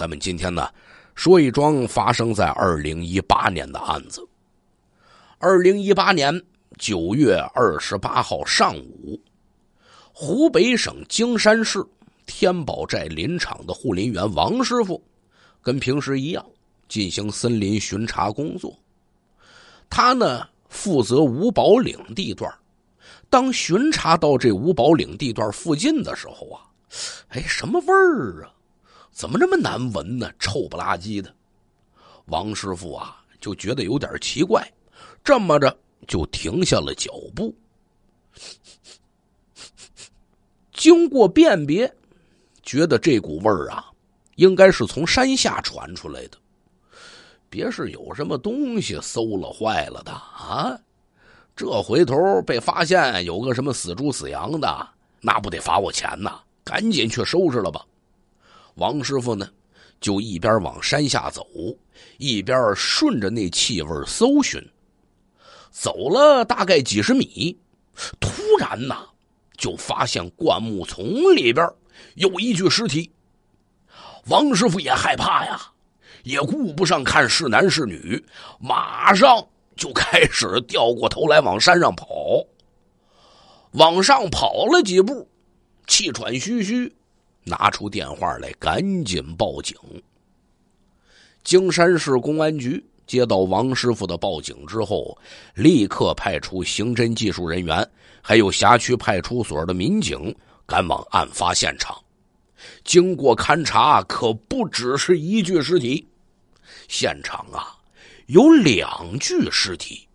咱们今天呢，说一桩发生在二零一八年的案子。二零一八年九月二十八号上午，湖北省荆山市天宝寨林场的护林员王师傅，跟平时一样进行森林巡查工作。他呢，负责五宝岭地段。当巡查到这五宝岭地段附近的时候啊，哎，什么味儿啊？怎么这么难闻呢？臭不拉几的。王师傅啊，就觉得有点奇怪，这么着就停下了脚步。经过辨别，觉得这股味儿啊，应该是从山下传出来的，别是有什么东西馊了坏了的啊？这回头被发现有个什么死猪死羊的，那不得罚我钱呐？赶紧去收拾了吧！王师傅呢，就一边往山下走，一边顺着那气味搜寻。走了大概几十米，突然呐，就发现灌木丛里边有一具尸体。王师傅也害怕呀，也顾不上看是男是女，马上。就开始掉过头来往山上跑，往上跑了几步，气喘吁吁，拿出电话来，赶紧报警。京山市公安局接到王师傅的报警之后，立刻派出刑侦技术人员，还有辖区派出所的民警赶往案发现场。经过勘查，可不只是一具尸体，现场啊。有两具尸体，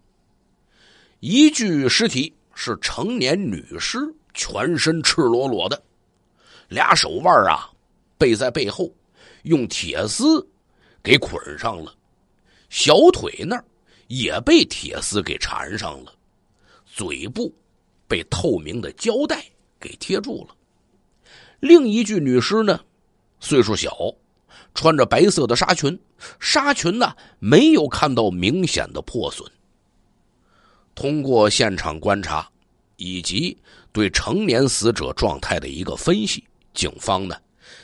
一具尸体是成年女尸，全身赤裸裸的，俩手腕啊背在背后，用铁丝给捆上了，小腿那儿也被铁丝给缠上了，嘴部被透明的胶带给贴住了。另一具女尸呢，岁数小。穿着白色的纱裙，纱裙呢没有看到明显的破损。通过现场观察，以及对成年死者状态的一个分析，警方呢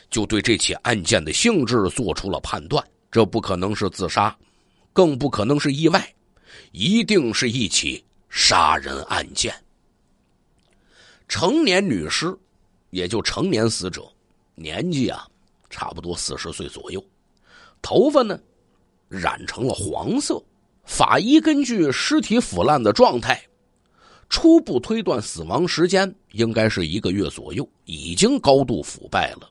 就对这起案件的性质做出了判断：这不可能是自杀，更不可能是意外，一定是一起杀人案件。成年女尸，也就成年死者，年纪啊。差不多四十岁左右，头发呢染成了黄色。法医根据尸体腐烂的状态，初步推断死亡时间应该是一个月左右，已经高度腐败了。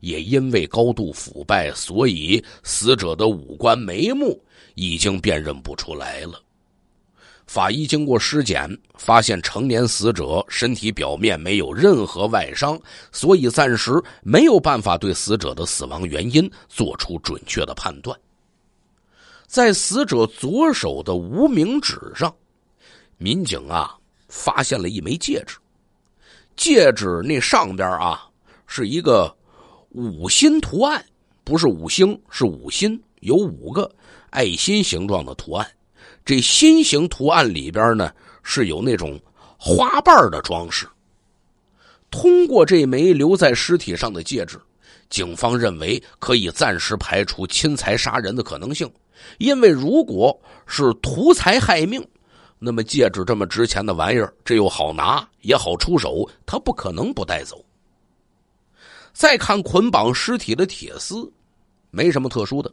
也因为高度腐败，所以死者的五官眉目已经辨认不出来了。法医经过尸检，发现成年死者身体表面没有任何外伤，所以暂时没有办法对死者的死亡原因做出准确的判断。在死者左手的无名指上，民警啊发现了一枚戒指，戒指那上边啊是一个五心图案，不是五星，是五心，有五个爱心形状的图案。这心形图案里边呢，是有那种花瓣的装饰。通过这枚留在尸体上的戒指，警方认为可以暂时排除侵财杀人的可能性。因为如果是图财害命，那么戒指这么值钱的玩意儿，这又好拿也好出手，他不可能不带走。再看捆绑尸体的铁丝。没什么特殊的，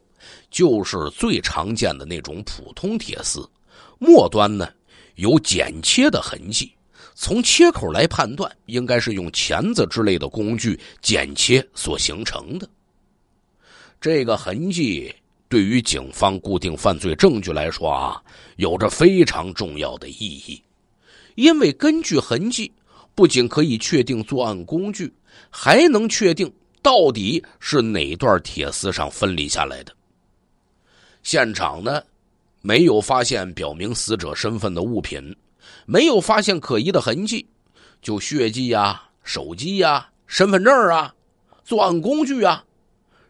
就是最常见的那种普通铁丝，末端呢有剪切的痕迹。从切口来判断，应该是用钳子之类的工具剪切所形成的。这个痕迹对于警方固定犯罪证据来说啊，有着非常重要的意义，因为根据痕迹，不仅可以确定作案工具，还能确定。到底是哪段铁丝上分离下来的？现场呢，没有发现表明死者身份的物品，没有发现可疑的痕迹，就血迹呀、手机呀、身份证啊、作案工具啊，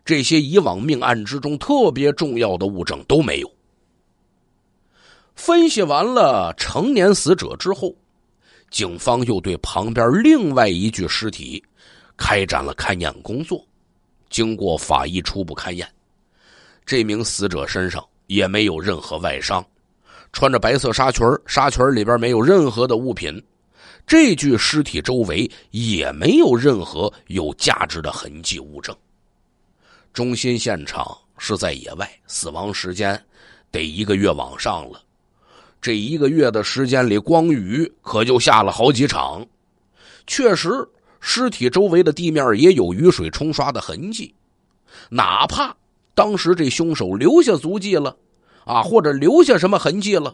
这些以往命案之中特别重要的物证都没有。分析完了成年死者之后，警方又对旁边另外一具尸体。开展了勘验工作，经过法医初步勘验，这名死者身上也没有任何外伤，穿着白色纱裙纱裙里边没有任何的物品，这具尸体周围也没有任何有价值的痕迹物证。中心现场是在野外，死亡时间得一个月往上了。这一个月的时间里，光雨可就下了好几场。确实，尸体周围的地面也有雨水冲刷的痕迹。哪怕当时这凶手留下足迹了，啊，或者留下什么痕迹了，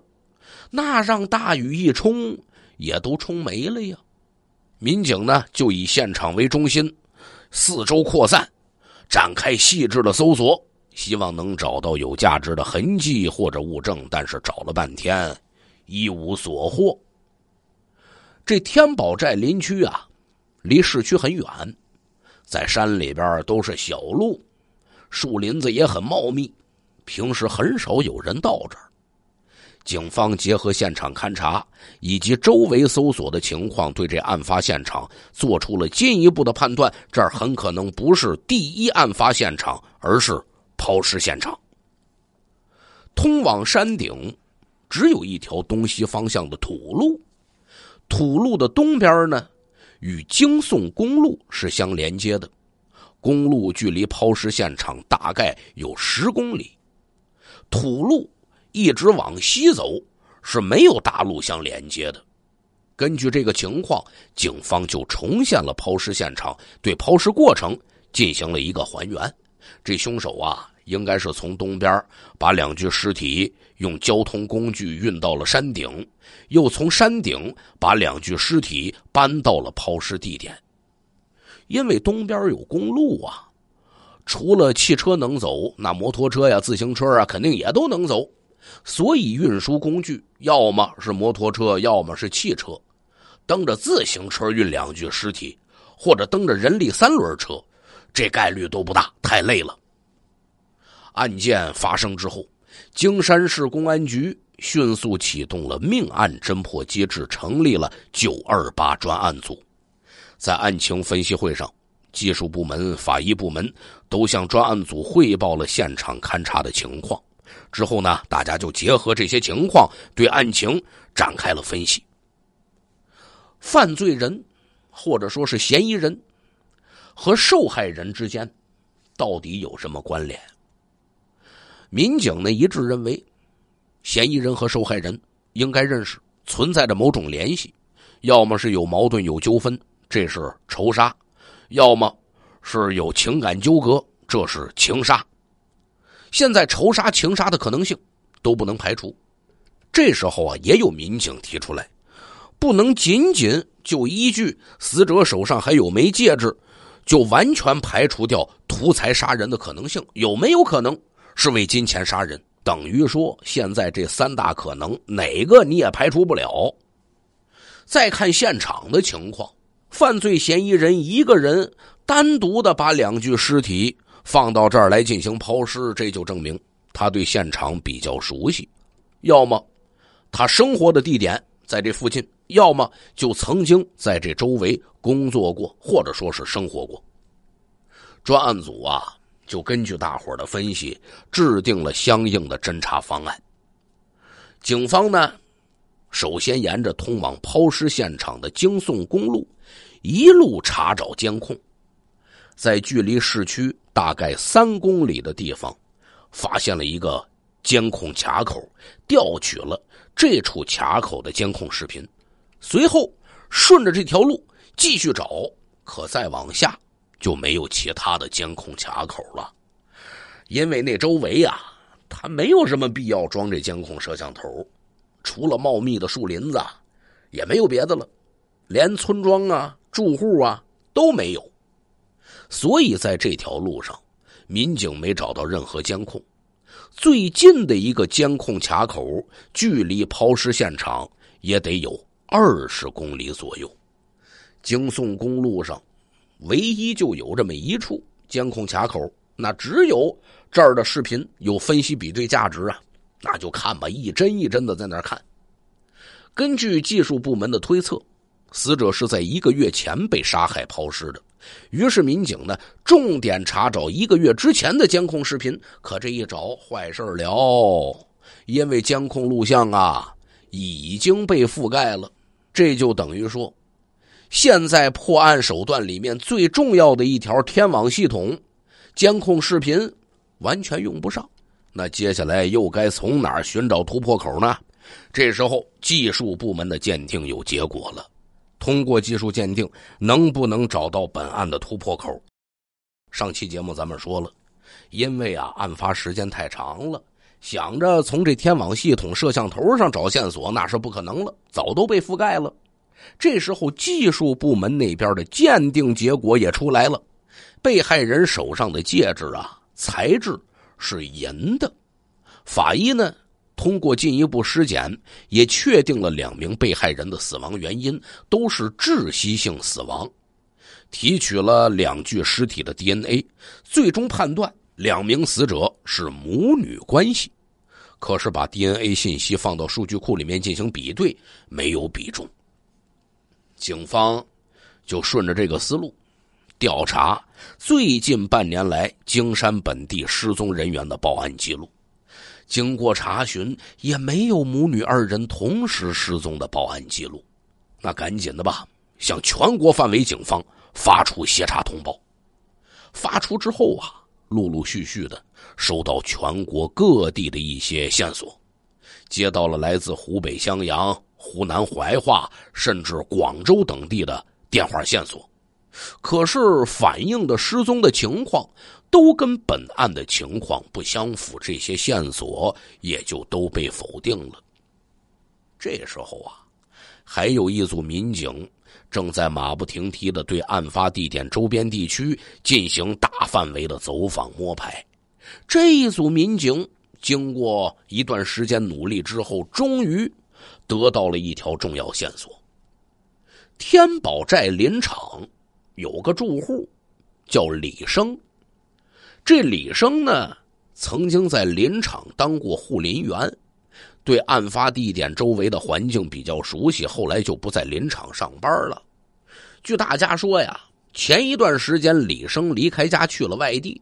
那让大雨一冲，也都冲没了呀。民警呢，就以现场为中心，四周扩散，展开细致的搜索。希望能找到有价值的痕迹或者物证，但是找了半天一无所获。这天宝寨林区啊，离市区很远，在山里边都是小路，树林子也很茂密，平时很少有人到这儿。警方结合现场勘查以及周围搜索的情况，对这案发现场做出了进一步的判断：这儿很可能不是第一案发现场，而是。抛尸现场，通往山顶只有一条东西方向的土路，土路的东边呢，与京宋公路是相连接的，公路距离抛尸现场大概有十公里，土路一直往西走是没有大路相连接的。根据这个情况，警方就重现了抛尸现场，对抛尸过程进行了一个还原。这凶手啊。应该是从东边把两具尸体用交通工具运到了山顶，又从山顶把两具尸体搬到了抛尸地点。因为东边有公路啊，除了汽车能走，那摩托车呀、自行车啊，肯定也都能走。所以运输工具要么是摩托车，要么是汽车。蹬着自行车运两具尸体，或者蹬着人力三轮车，这概率都不大，太累了。案件发生之后，京山市公安局迅速启动了命案侦破机制，成立了“九二八”专案组。在案情分析会上，技术部门、法医部门都向专案组汇报了现场勘查的情况。之后呢，大家就结合这些情况，对案情展开了分析。犯罪人，或者说是嫌疑人，和受害人之间，到底有什么关联？民警呢一致认为，嫌疑人和受害人应该认识，存在着某种联系，要么是有矛盾有纠纷，这是仇杀；要么是有情感纠葛，这是情杀。现在仇杀、情杀的可能性都不能排除。这时候啊，也有民警提出来，不能仅仅就依据死者手上还有枚戒指，就完全排除掉图财杀人的可能性，有没有可能？是为金钱杀人，等于说现在这三大可能哪个你也排除不了。再看现场的情况，犯罪嫌疑人一个人单独的把两具尸体放到这儿来进行抛尸，这就证明他对现场比较熟悉。要么他生活的地点在这附近，要么就曾经在这周围工作过，或者说是生活过。专案组啊。就根据大伙的分析，制定了相应的侦查方案。警方呢，首先沿着通往抛尸现场的京宋公路，一路查找监控，在距离市区大概三公里的地方，发现了一个监控卡口，调取了这处卡口的监控视频。随后顺着这条路继续找，可再往下。就没有其他的监控卡口了，因为那周围呀，它没有什么必要装这监控摄像头，除了茂密的树林子，也没有别的了，连村庄啊、住户啊都没有，所以在这条路上，民警没找到任何监控。最近的一个监控卡口，距离抛尸现场也得有二十公里左右。京宋公路上。唯一就有这么一处监控卡口，那只有这儿的视频有分析比对价值啊，那就看吧，一帧一帧的在那看。根据技术部门的推测，死者是在一个月前被杀害抛尸的。于是民警呢，重点查找一个月之前的监控视频。可这一找，坏事了，因为监控录像啊已经被覆盖了。这就等于说，现在破案手段里面最重要的一条天网系统监控视频完全用不上。那接下来又该从哪寻找突破口呢？这时候技术部门的鉴定有结果了。通过技术鉴定，能不能找到本案的突破口？上期节目咱们说了，因为啊案发时间太长了，想着从这天网系统摄像头上找线索那是不可能了，早都被覆盖了。这时候技术部门那边的鉴定结果也出来了，被害人手上的戒指啊材质是银的，法医呢？通过进一步尸检，也确定了两名被害人的死亡原因都是窒息性死亡。提取了两具尸体的 DNA，最终判断两名死者是母女关系。可是把 DNA 信息放到数据库里面进行比对，没有比中。警方就顺着这个思路调查最近半年来京山本地失踪人员的报案记录。经过查询，也没有母女二人同时失踪的报案记录，那赶紧的吧，向全国范围警方发出协查通报。发出之后啊，陆陆续续的收到全国各地的一些线索，接到了来自湖北襄阳、湖南怀化，甚至广州等地的电话线索，可是反映的失踪的情况。都跟本案的情况不相符，这些线索也就都被否定了。这时候啊，还有一组民警正在马不停蹄的对案发地点周边地区进行大范围的走访摸排。这一组民警经过一段时间努力之后，终于得到了一条重要线索：天宝寨林场有个住户叫李生。这李生呢，曾经在林场当过护林员，对案发地点周围的环境比较熟悉。后来就不在林场上班了。据大家说呀，前一段时间李生离开家去了外地，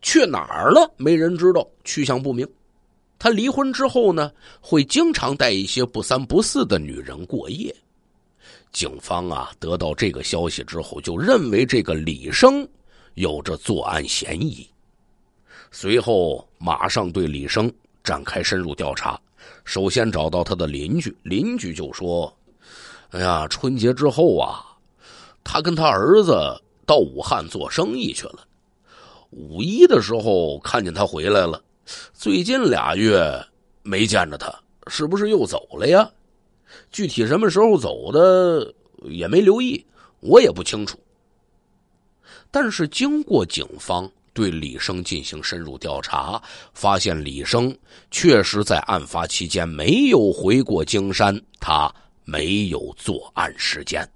去哪儿了没人知道，去向不明。他离婚之后呢，会经常带一些不三不四的女人过夜。警方啊，得到这个消息之后，就认为这个李生有着作案嫌疑。随后，马上对李生展开深入调查。首先找到他的邻居，邻居就说：“哎呀，春节之后啊，他跟他儿子到武汉做生意去了。五一的时候看见他回来了，最近俩月没见着他，是不是又走了呀？具体什么时候走的也没留意，我也不清楚。但是经过警方。”对李生进行深入调查，发现李生确实在案发期间没有回过京山，他没有作案时间。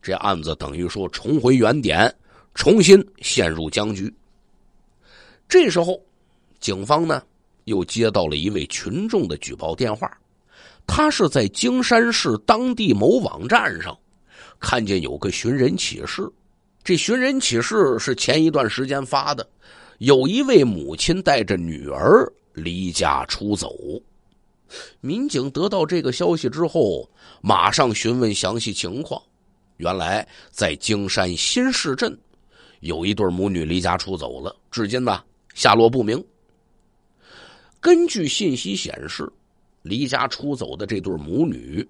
这案子等于说重回原点，重新陷入僵局。这时候，警方呢又接到了一位群众的举报电话，他是在京山市当地某网站上看见有个寻人启事。这寻人启事是前一段时间发的，有一位母亲带着女儿离家出走。民警得到这个消息之后，马上询问详细情况。原来在京山新市镇，有一对母女离家出走了，至今呢下落不明。根据信息显示，离家出走的这对母女，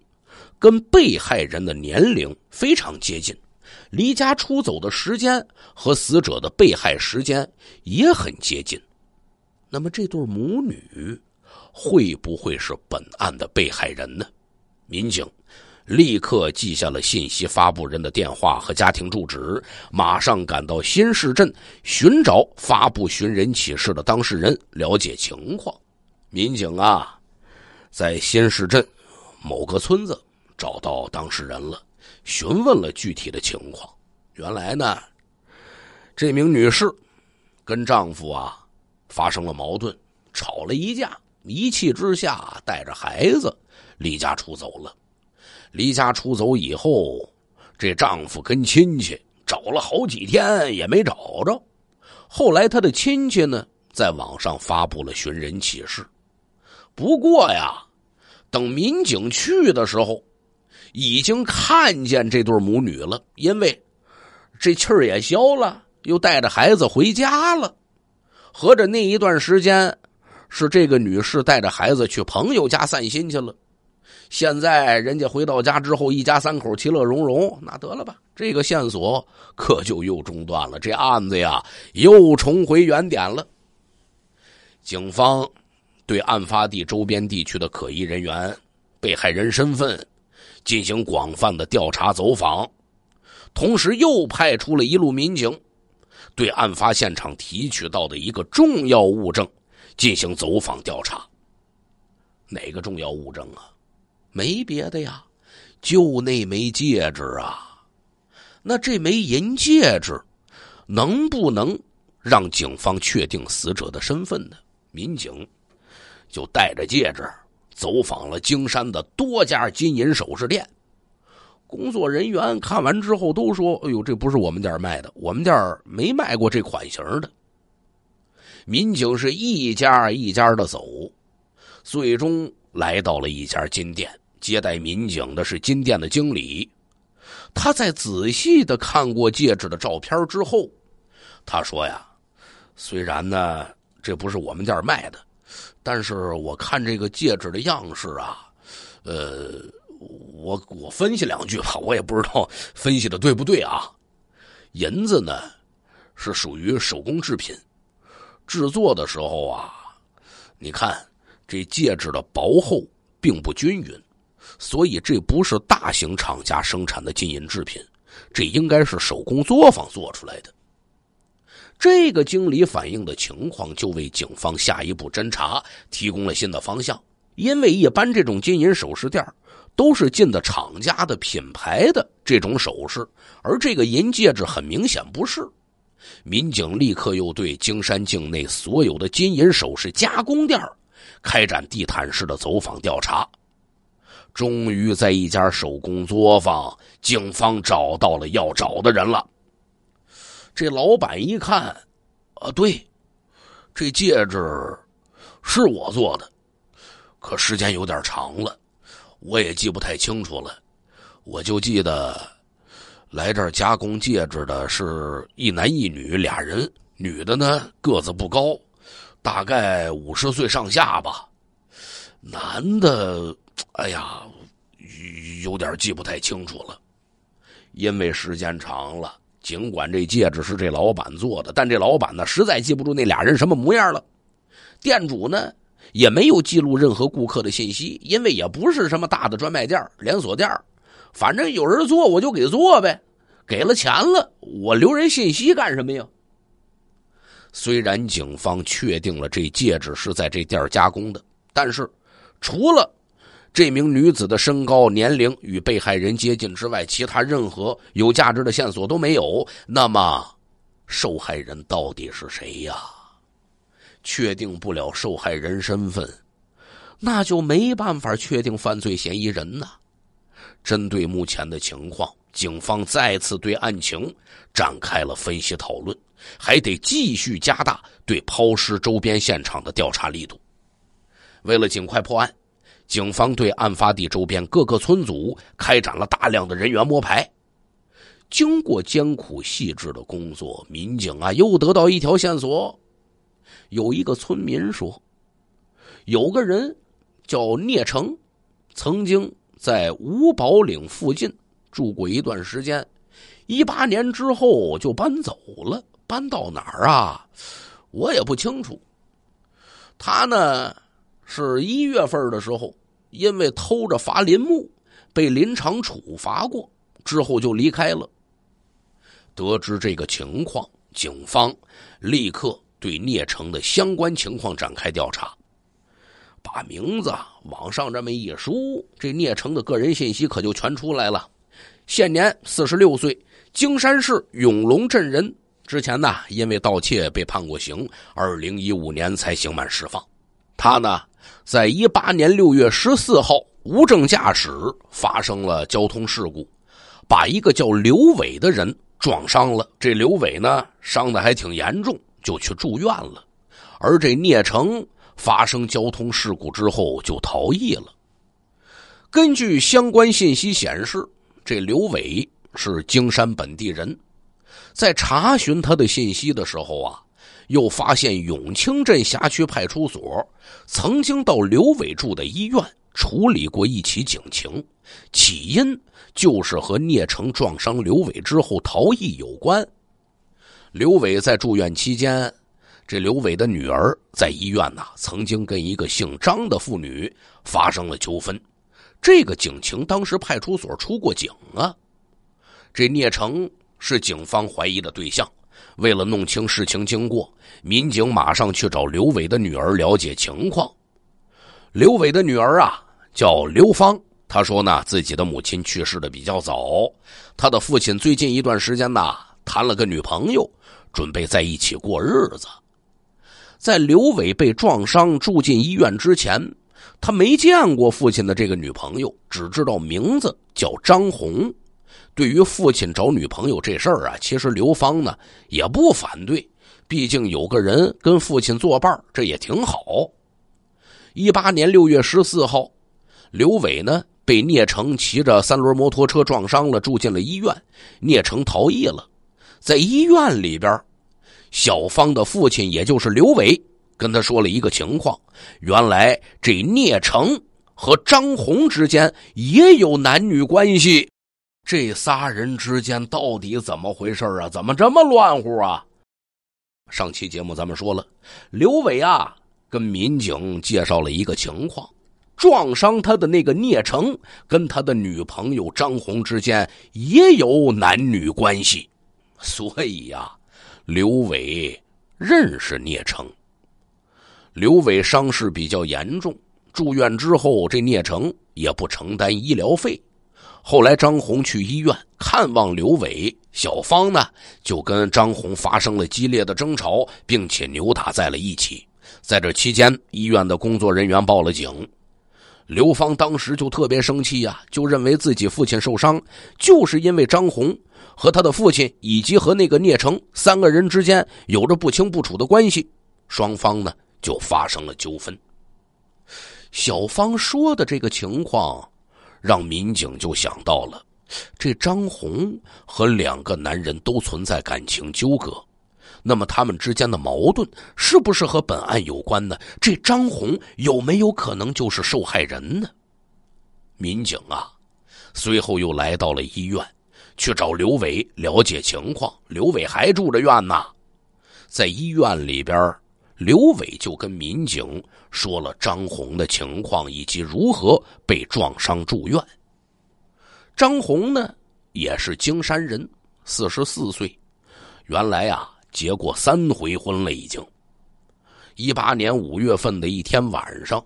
跟被害人的年龄非常接近。离家出走的时间和死者的被害时间也很接近，那么这对母女会不会是本案的被害人呢？民警立刻记下了信息发布人的电话和家庭住址，马上赶到新市镇寻找发布寻人启事的当事人，了解情况。民警啊，在新市镇某个村子找到当事人了。询问了具体的情况，原来呢，这名女士跟丈夫啊发生了矛盾，吵了一架，一气之下带着孩子离家出走了。离家出走以后，这丈夫跟亲戚找了好几天也没找着。后来他的亲戚呢，在网上发布了寻人启事。不过呀，等民警去的时候，已经看见这对母女了，因为这气儿也消了，又带着孩子回家了。合着那一段时间，是这个女士带着孩子去朋友家散心去了。现在人家回到家之后，一家三口其乐融融，那得了吧，这个线索可就又中断了，这案子呀又重回原点了。警方对案发地周边地区的可疑人员、被害人身份进行广泛的调查走访，同时又派出了一路民警。对案发现场提取到的一个重要物证进行走访调查。哪个重要物证啊？没别的呀，就那枚戒指啊。那这枚银戒指能不能让警方确定死者的身份呢？民警就带着戒指走访了京山的多家金银首饰店。工作人员看完之后都说：“哎呦，这不是我们店卖的，我们店没卖过这款型的。”民警是一家一家的走，最终来到了一家金店。接待民警的是金店的经理。他在仔细的看过戒指的照片之后，他说：“呀，虽然呢这不是我们店卖的，但是我看这个戒指的样式啊，呃。”我我分析两句吧，我也不知道分析的对不对啊。银子呢是属于手工制品，制作的时候啊，你看这戒指的薄厚并不均匀，所以这不是大型厂家生产的金银制品，这应该是手工作坊做出来的。这个经理反映的情况就为警方下一步侦查提供了新的方向，因为一般这种金银首饰店都是进的厂家的品牌的这种首饰，而这个银戒指很明显不是。民警立刻又对京山境内所有的金银首饰加工店开展地毯式的走访调查，终于在一家手工作坊，警方找到了要找的人了。这老板一看，啊，对，这戒指是我做的，可时间有点长了。我也记不太清楚了，我就记得来这儿加工戒指的是一男一女俩人，女的呢个子不高，大概五十岁上下吧。男的，哎呀，有点记不太清楚了，因为时间长了。尽管这戒指是这老板做的，但这老板呢实在记不住那俩人什么模样了。店主呢？也没有记录任何顾客的信息，因为也不是什么大的专卖店、连锁店，反正有人做我就给做呗，给了钱了，我留人信息干什么呀？虽然警方确定了这戒指是在这店加工的，但是除了这名女子的身高、年龄与被害人接近之外，其他任何有价值的线索都没有。那么，受害人到底是谁呀？确定不了受害人身份，那就没办法确定犯罪嫌疑人呐。针对目前的情况，警方再次对案情展开了分析讨论，还得继续加大对抛尸周边现场的调查力度。为了尽快破案，警方对案发地周边各个村组开展了大量的人员摸排。经过艰苦细致的工作，民警啊又得到一条线索。有一个村民说，有个人叫聂成，曾经在五宝岭附近住过一段时间，一八年之后就搬走了，搬到哪儿啊？我也不清楚。他呢是一月份的时候，因为偷着伐林木，被林场处罚过，之后就离开了。得知这个情况，警方立刻。对聂成的相关情况展开调查，把名字往上这么一输，这聂成的个人信息可就全出来了。现年四十六岁，京山市永隆镇人。之前呢，因为盗窃被判过刑，二零一五年才刑满释放。他呢，在一八年六月十四号，无证驾驶发生了交通事故，把一个叫刘伟的人撞伤了。这刘伟呢，伤的还挺严重，就去住院了。而这聂成发生交通事故之后就逃逸了。根据相关信息显示，这刘伟是京山本地人，在查询他的信息的时候啊。又发现永清镇辖区派出所曾经到刘伟住的医院处理过一起警情，起因就是和聂成撞伤刘伟之后逃逸有关。刘伟在住院期间，这刘伟的女儿在医院呐，曾经跟一个姓张的妇女发生了纠纷，这个警情当时派出所出过警啊。这聂成是警方怀疑的对象。为了弄清事情经过，民警马上去找刘伟的女儿了解情况。刘伟的女儿啊，叫刘芳。她说呢，自己的母亲去世的比较早，他的父亲最近一段时间呢，谈了个女朋友，准备在一起过日子。在刘伟被撞伤住进医院之前，他没见过父亲的这个女朋友，只知道名字叫张红。对于父亲找女朋友这事儿啊，其实刘芳呢也不反对，毕竟有个人跟父亲作伴这也挺好。一八年六月十四号，刘伟呢被聂成骑着三轮摩托车撞伤了，住进了医院。聂成逃逸了，在医院里边，小芳的父亲也就是刘伟跟他说了一个情况：原来这聂成和张红之间也有男女关系。这仨人之间到底怎么回事啊？怎么这么乱乎啊？上期节目咱们说了，刘伟啊跟民警介绍了一个情况：撞伤他的那个聂成跟他的女朋友张红之间也有男女关系，所以呀，刘伟认识聂成。刘伟伤势比较严重，住院之后，这聂成也不承担医疗费。后来，张红去医院看望刘伟，小芳呢就跟张红发生了激烈的争吵，并且扭打在了一起。在这期间，医院的工作人员报了警。刘芳当时就特别生气呀，就认为自己父亲受伤就是因为张红和他的父亲以及和那个聂成三个人之间有着不清不楚的关系，双方呢就发生了纠纷。小芳说的这个情况。让民警就想到了，这张红和两个男人都存在感情纠葛，那么他们之间的矛盾是不是和本案有关呢？这张红有没有可能就是受害人呢？民警啊，随后又来到了医院，去找刘伟了解情况。刘伟还住着院呢，在医院里边，刘伟就跟民警。说了张红的情况以及如何被撞伤住院。张红呢也是京山人，四十四岁，原来啊结过三回婚了已经。一八年五月份的一天晚上，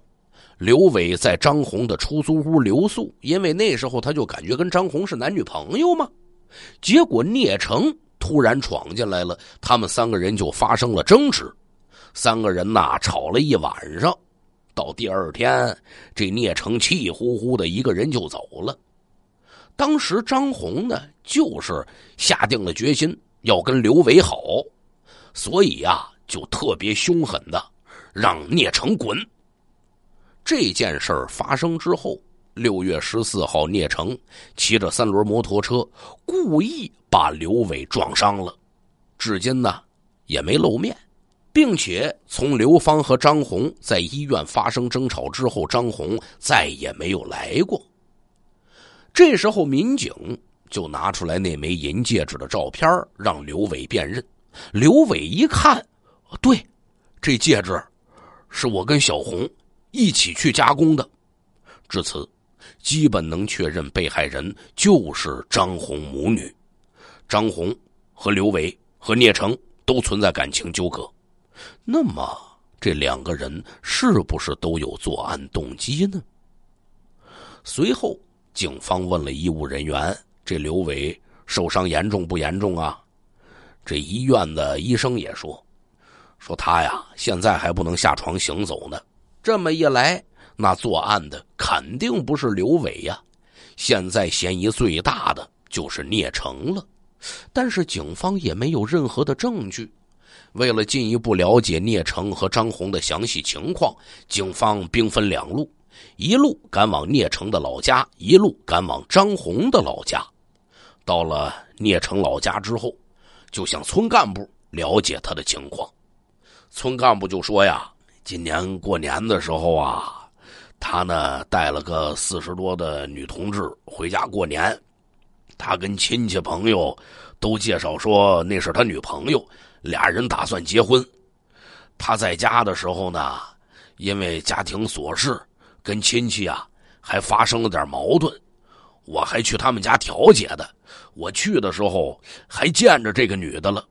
刘伟在张红的出租屋留宿，因为那时候他就感觉跟张红是男女朋友嘛。结果聂成突然闯进来了，他们三个人就发生了争执。三个人呐吵了一晚上，到第二天，这聂成气呼呼的一个人就走了。当时张红呢，就是下定了决心要跟刘伟好，所以呀，就特别凶狠的让聂成滚。这件事发生之后，六月十四号，聂成骑着三轮摩托车，故意把刘伟撞伤了，至今呢也没露面。并且从刘芳和张红在医院发生争吵之后，张红再也没有来过。这时候，民警就拿出来那枚银戒指的照片，让刘伟辨认。刘伟一看，对，这戒指是我跟小红一起去加工的。至此，基本能确认被害人就是张红母女。张红和刘伟和聂成都存在感情纠葛。那么，这两个人是不是都有作案动机呢？随后，警方问了医务人员：“这刘伟受伤严重不严重啊？”这医院的医生也说：“说他呀，现在还不能下床行走呢，这么一来，那作案的肯定不是刘伟呀。现在嫌疑最大的就是聂成了，但是警方也没有任何的证据。为了进一步了解聂成和张红的详细情况，警方兵分两路，一路赶往聂成的老家，一路赶往张红的老家。到了聂成老家之后，就向村干部了解他的情况。村干部就说呀：“今年过年的时候啊，他呢带了个四十多的女同志回家过年，他跟亲戚朋友都介绍说那是他女朋友。”俩人打算结婚，他在家的时候呢，因为家庭琐事，跟亲戚啊还发生了点矛盾，我还去他们家调解的。我去的时候还见着这个女的了。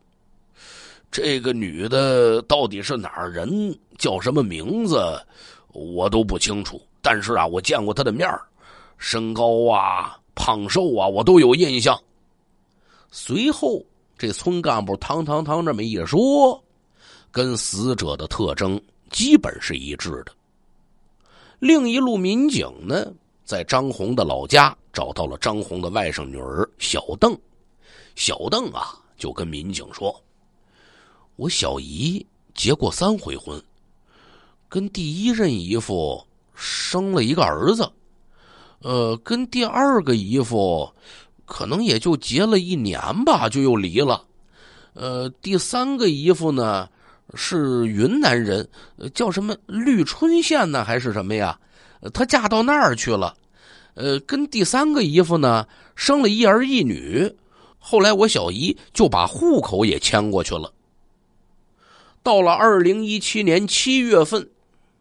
这个女的到底是哪儿人，叫什么名字，我都不清楚。但是啊，我见过她的面身高啊、胖瘦啊，我都有印象。随后。这村干部堂堂堂这么一说，跟死者的特征基本是一致的。另一路民警呢，在张红的老家找到了张红的外甥女儿小邓。小邓啊，就跟民警说：“我小姨结过三回婚，跟第一任姨夫生了一个儿子，呃，跟第二个姨夫。”可能也就结了一年吧，就又离了。呃，第三个姨夫呢是云南人，叫什么绿春县呢，还是什么呀？她嫁到那儿去了。呃，跟第三个姨夫呢生了一儿一女。后来我小姨就把户口也迁过去了。到了二零一七年七月份，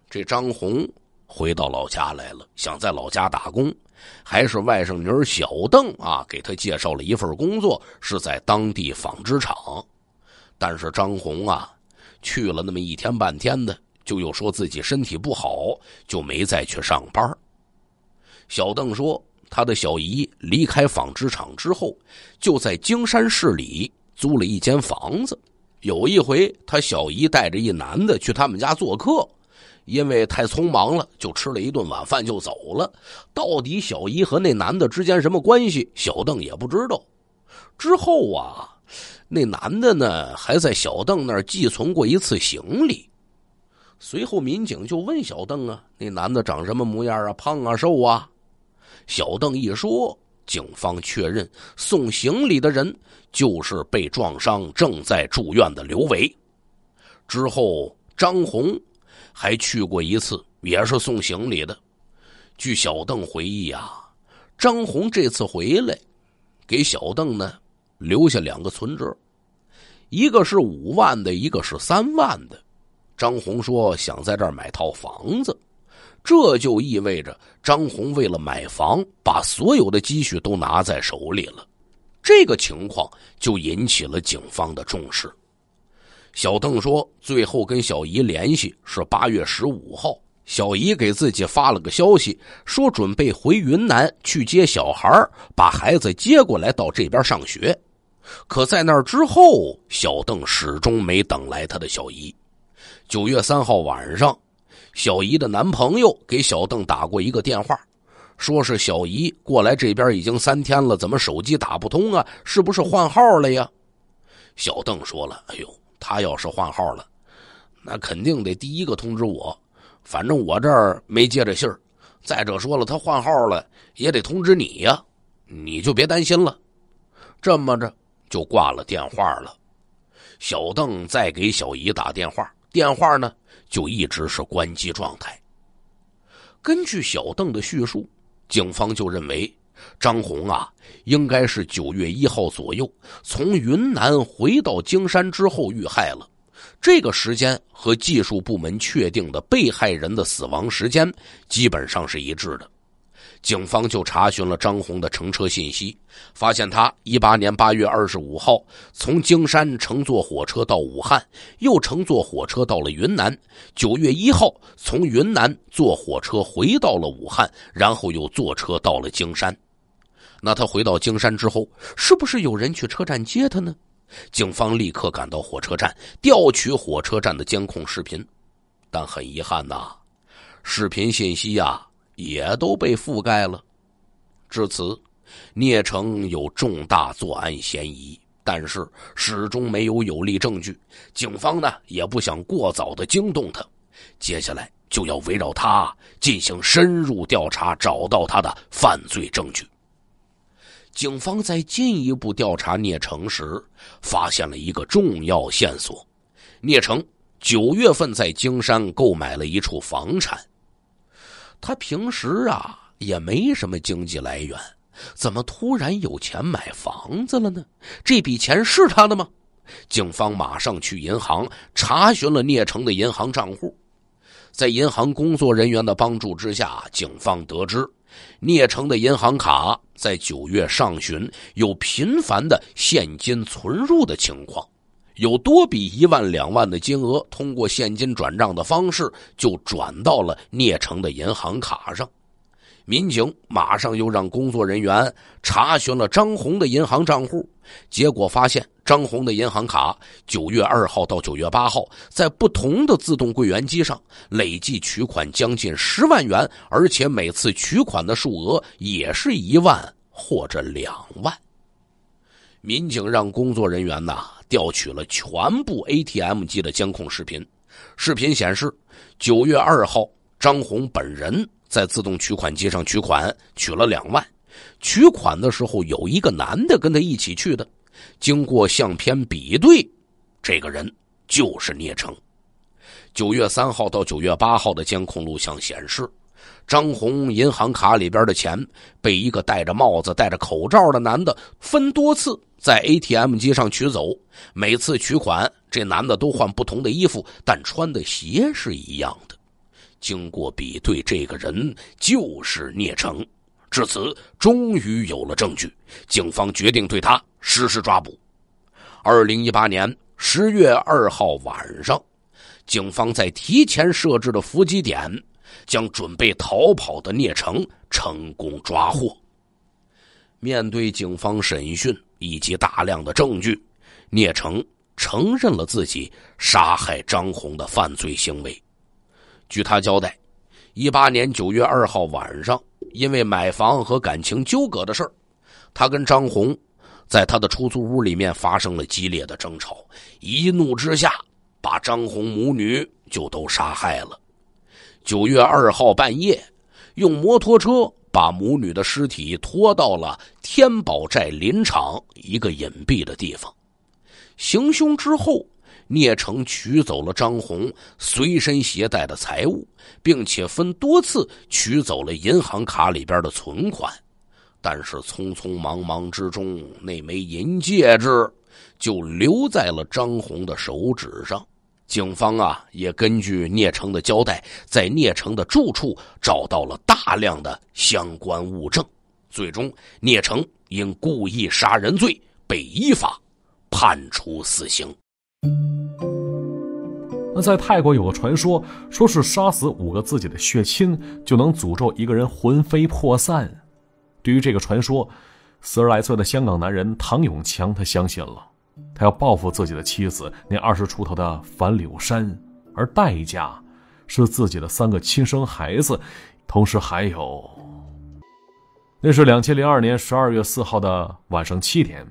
这张红回到老家来了，想在老家打工。还是外甥女小邓啊，给他介绍了一份工作，是在当地纺织厂。但是张红啊，去了那么一天半天的，就又说自己身体不好，就没再去上班。小邓说，他的小姨离开纺织厂之后，就在京山市里租了一间房子。有一回，他小姨带着一男的去他们家做客。因为太匆忙了，就吃了一顿晚饭就走了。到底小姨和那男的之间什么关系？小邓也不知道。之后啊，那男的呢还在小邓那儿寄存过一次行李。随后民警就问小邓啊：“那男的长什么模样啊？胖啊，瘦啊？”小邓一说，警方确认送行李的人就是被撞伤正在住院的刘伟。之后，张红。还去过一次，也是送行李的。据小邓回忆啊，张红这次回来，给小邓呢留下两个存折，一个是五万的，一个是三万的。张红说想在这儿买套房子，这就意味着张红为了买房，把所有的积蓄都拿在手里了。这个情况就引起了警方的重视。小邓说：“最后跟小姨联系是八月十五号，小姨给自己发了个消息，说准备回云南去接小孩，把孩子接过来到这边上学。可在那之后，小邓始终没等来他的小姨。九月三号晚上，小姨的男朋友给小邓打过一个电话，说是小姨过来这边已经三天了，怎么手机打不通啊？是不是换号了呀？”小邓说了：“哎呦。”他要是换号了，那肯定得第一个通知我。反正我这儿没接着信儿。再者说了，他换号了也得通知你呀，你就别担心了。这么着就挂了电话了。小邓再给小姨打电话，电话呢就一直是关机状态。根据小邓的叙述，警方就认为。张红啊，应该是九月一号左右从云南回到京山之后遇害了。这个时间和技术部门确定的被害人的死亡时间基本上是一致的。警方就查询了张红的乘车信息，发现他一八年八月二十五号从京山乘坐火车到武汉，又乘坐火车到了云南。九月一号从云南坐火车回到了武汉，然后又坐车到了京山。那他回到京山之后，是不是有人去车站接他呢？警方立刻赶到火车站，调取火车站的监控视频，但很遗憾呐，视频信息呀也都被覆盖了。至此，聂成有重大作案嫌疑，但是始终没有有力证据。警方呢也不想过早的惊动他，接下来就要围绕他进行深入调查，找到他的犯罪证据。警方在进一步调查聂成时，发现了一个重要线索：聂成九月份在京山购买了一处房产。他平时啊也没什么经济来源，怎么突然有钱买房子了呢？这笔钱是他的吗？警方马上去银行查询了聂成的银行账户，在银行工作人员的帮助之下，警方得知。聂成的银行卡在九月上旬有频繁的现金存入的情况，有多笔一万两万的金额通过现金转账的方式就转到了聂成的银行卡上。民警马上又让工作人员查询了张红的银行账户，结果发现张红的银行卡九月二号到九月八号在不同的自动柜员机上累计取款将近十万元，而且每次取款的数额也是一万或者两万。民警让工作人员呐调取了全部 ATM 机的监控视频，视频显示九月二号张红本人。在自动取款机上取款，取了两万。取款的时候有一个男的跟他一起去的。经过相片比对，这个人就是聂成。九月三号到九月八号的监控录像显示，张红银行卡里边的钱被一个戴着帽子、戴着口罩的男的分多次在 ATM 机上取走。每次取款，这男的都换不同的衣服，但穿的鞋是一样的。经过比对，这个人就是聂成。至此，终于有了证据，警方决定对他实施抓捕。二零一八年十月二号晚上，警方在提前设置的伏击点，将准备逃跑的聂成成功抓获。面对警方审讯以及大量的证据，聂成承认了自己杀害张红的犯罪行为。据他交代，一八年九月二号晚上，因为买房和感情纠葛的事他跟张红在他的出租屋里面发生了激烈的争吵，一怒之下把张红母女就都杀害了。九月二号半夜，用摩托车把母女的尸体拖到了天宝寨林场一个隐蔽的地方，行凶之后。聂成取走了张红随身携带的财物，并且分多次取走了银行卡里边的存款，但是匆匆忙忙之中，那枚银戒指就留在了张红的手指上。警方啊，也根据聂成的交代，在聂成的住处找到了大量的相关物证，最终聂成因故意杀人罪被依法判处死刑。那在泰国有个传说，说是杀死五个自己的血亲，就能诅咒一个人魂飞魄散。对于这个传说，四十来岁的香港男人唐永强他相信了，他要报复自己的妻子那二十出头的樊柳山，而代价是自己的三个亲生孩子，同时还有。那是两千零二年十二月四号的晚上七点，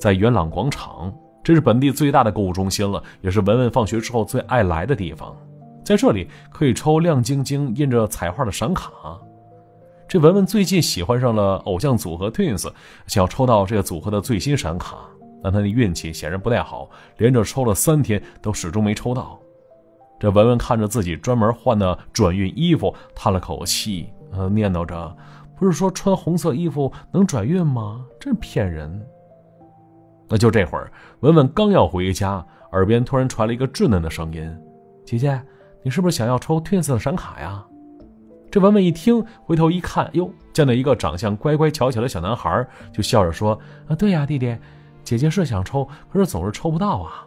在元朗广场。这是本地最大的购物中心了，也是文文放学之后最爱来的地方。在这里可以抽亮晶晶、印着彩画的闪卡。这文文最近喜欢上了偶像组合 Twins，想要抽到这个组合的最新闪卡，但他的运气显然不太好，连着抽了三天都始终没抽到。这文文看着自己专门换的转运衣服，叹了口气，呃，念叨着：“不是说穿红色衣服能转运吗？真骗人。”那就这会儿，文文刚要回家，耳边突然传来一个稚嫩的声音：“姐姐，你是不是想要抽 Twins 的闪卡呀？”这文文一听，回头一看，哟，见到一个长相乖乖巧巧的小男孩，就笑着说：“啊，对呀，弟弟，姐姐是想抽，可是总是抽不到啊。”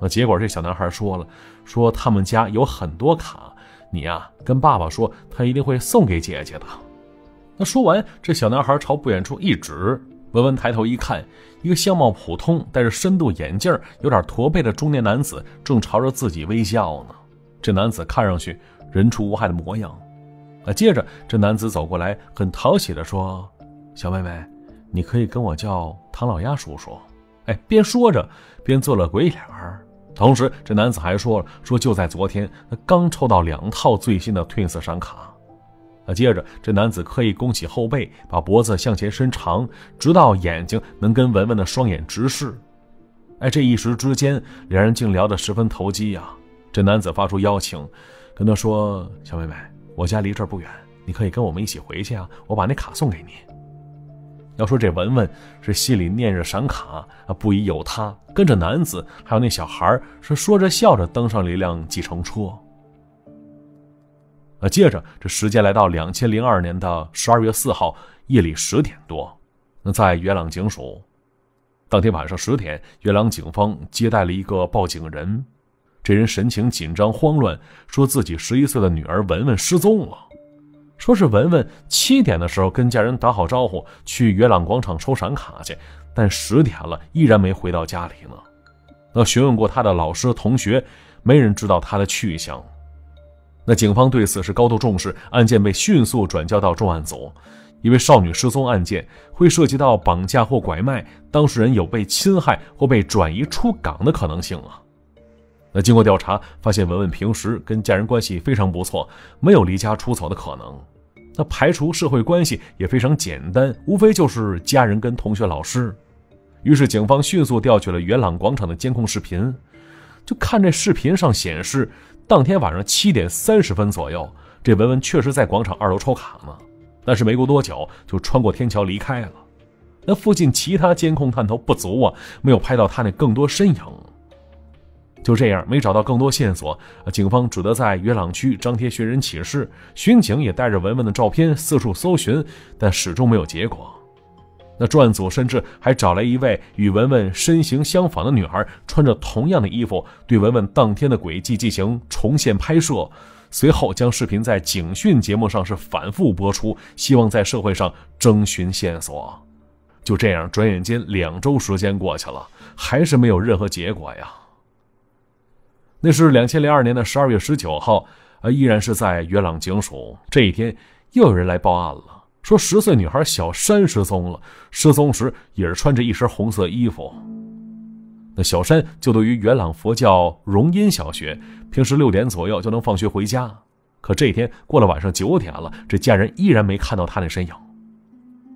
那结果这小男孩说了：“说他们家有很多卡，你呀跟爸爸说，他一定会送给姐姐的。”那说完，这小男孩朝不远处一指。文文抬头一看，一个相貌普通、戴着深度眼镜、有点驼背的中年男子正朝着自己微笑呢。这男子看上去人畜无害的模样。啊，接着这男子走过来，很讨喜的说：“小妹妹，你可以跟我叫唐老鸭叔叔。”哎，边说着边做了鬼脸儿。同时，这男子还说了：“说就在昨天，他刚抽到两套最新的 Twins 闪卡。”啊，接着这男子刻意弓起后背，把脖子向前伸长，直到眼睛能跟文文的双眼直视。哎，这一时之间，两人竟聊得十分投机呀。这男子发出邀请，跟他说：“小妹妹。”我家离这儿不远，你可以跟我们一起回去啊！我把那卡送给你。要说这文文是心里念着闪卡啊，不疑有他，跟着男子还有那小孩是说着笑着登上了一辆计程车。那，接着这时间来到两千零二年的十二月四号夜里十点多，那在元朗警署，当天晚上十点，元朗警方接待了一个报警人。这人神情紧张慌乱，说自己十一岁的女儿文文失踪了，说是文文七点的时候跟家人打好招呼去元朗广场抽闪卡去，但十点了依然没回到家里呢。那询问过他的老师同学，没人知道他的去向。那警方对此是高度重视，案件被迅速转交到重案组，因为少女失踪案件会涉及到绑架或拐卖，当事人有被侵害或被转移出港的可能性啊。那经过调查，发现文文平时跟家人关系非常不错，没有离家出走的可能。那排除社会关系也非常简单，无非就是家人跟同学、老师。于是警方迅速调取了元朗广场的监控视频，就看这视频上显示，当天晚上七点三十分左右，这文文确实在广场二楼抽卡呢。但是没过多久就穿过天桥离开了。那附近其他监控探头不足啊，没有拍到他那更多身影。就这样，没找到更多线索，警方只得在元朗区张贴寻人启事。巡警也带着文文的照片四处搜寻，但始终没有结果。那专案组甚至还找来一位与文文身形相仿的女孩，穿着同样的衣服，对文文当天的轨迹进行重现拍摄。随后将视频在警讯节目上是反复播出，希望在社会上征询线索。就这样，转眼间两周时间过去了，还是没有任何结果呀。那是两千零二年的十二月十九号，呃，依然是在元朗警署。这一天，又有人来报案了，说十岁女孩小山失踪了。失踪时也是穿着一身红色衣服。那小山就读于元朗佛教荣音小学，平时六点左右就能放学回家。可这一天过了晚上九点了，这家人依然没看到她的身影。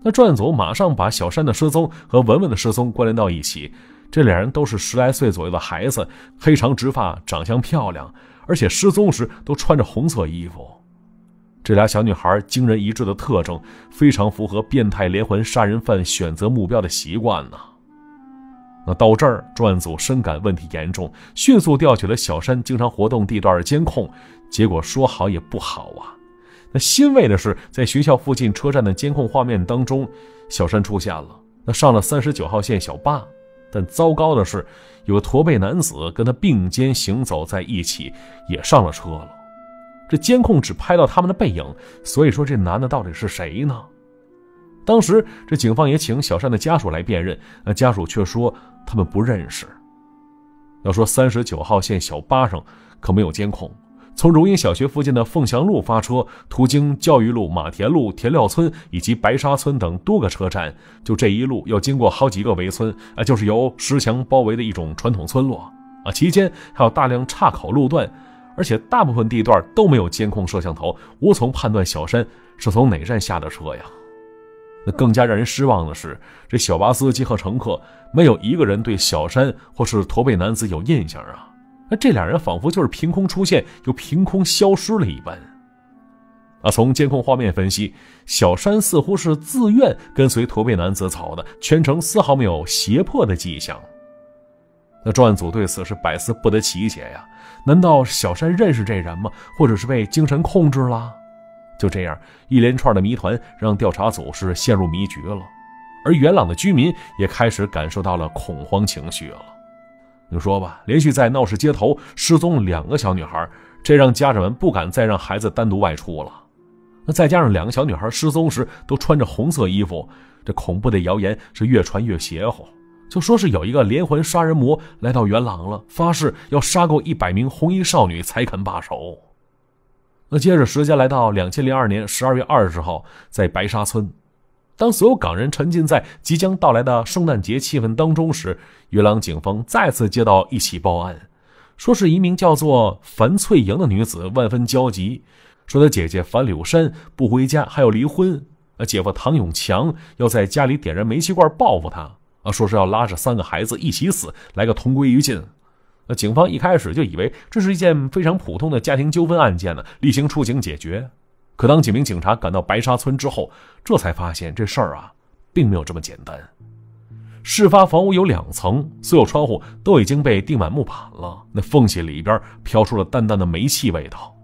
那专案组马上把小山的失踪和文文的失踪关联到一起。这俩人都是十来岁左右的孩子，黑长直发，长相漂亮，而且失踪时都穿着红色衣服。这俩小女孩惊人一致的特征，非常符合变态连环杀人犯选择目标的习惯呢。那到这儿，专案组深感问题严重，迅速调取了小山经常活动地段的监控，结果说好也不好啊。那欣慰的是，在学校附近车站的监控画面当中，小山出现了，那上了三十九号线小巴。但糟糕的是，有个驼背男子跟他并肩行走在一起，也上了车了。这监控只拍到他们的背影，所以说这男的到底是谁呢？当时这警方也请小善的家属来辨认，那家属却说他们不认识。要说三十九号线小巴上可没有监控。从荣英小学附近的凤翔路发车，途经教育路、马田路、田料村以及白沙村等多个车站，就这一路要经过好几个围村，啊，就是由石墙包围的一种传统村落，啊，期间还有大量岔口路段，而且大部分地段都没有监控摄像头，无从判断小山是从哪站下的车呀。那更加让人失望的是，这小巴司机和乘客没有一个人对小山或是驼背男子有印象啊。那这俩人仿佛就是凭空出现又凭空消失了一般。啊，从监控画面分析，小山似乎是自愿跟随驼背男子走的，全程丝毫没有胁迫的迹象。那专案组对此是百思不得其解呀？难道小山认识这人吗？或者是被精神控制了？就这样，一连串的谜团让调查组是陷入迷局了，而元朗的居民也开始感受到了恐慌情绪了。你说吧，连续在闹市街头失踪两个小女孩，这让家长们不敢再让孩子单独外出了。那再加上两个小女孩失踪时都穿着红色衣服，这恐怖的谣言是越传越邪乎，就说是有一个连环杀人魔来到元朗了，发誓要杀够一百名红衣少女才肯罢手。那接着时间来到两千零二年十二月二十号，在白沙村，当所有港人沉浸在即将到来的圣诞节气氛当中时，元朗警方再次接到一起报案，说是一名叫做樊翠莹的女子万分焦急，说她姐姐樊柳山不回家，还要离婚，呃，姐夫唐永强要在家里点燃煤气罐报复她，说是要拉着三个孩子一起死，来个同归于尽。那警方一开始就以为这是一件非常普通的家庭纠纷案件呢，例行出警解决。可当几名警察赶到白沙村之后，这才发现这事儿啊，并没有这么简单。事发房屋有两层，所有窗户都已经被钉满木板了，那缝隙里边飘出了淡淡的煤气味道。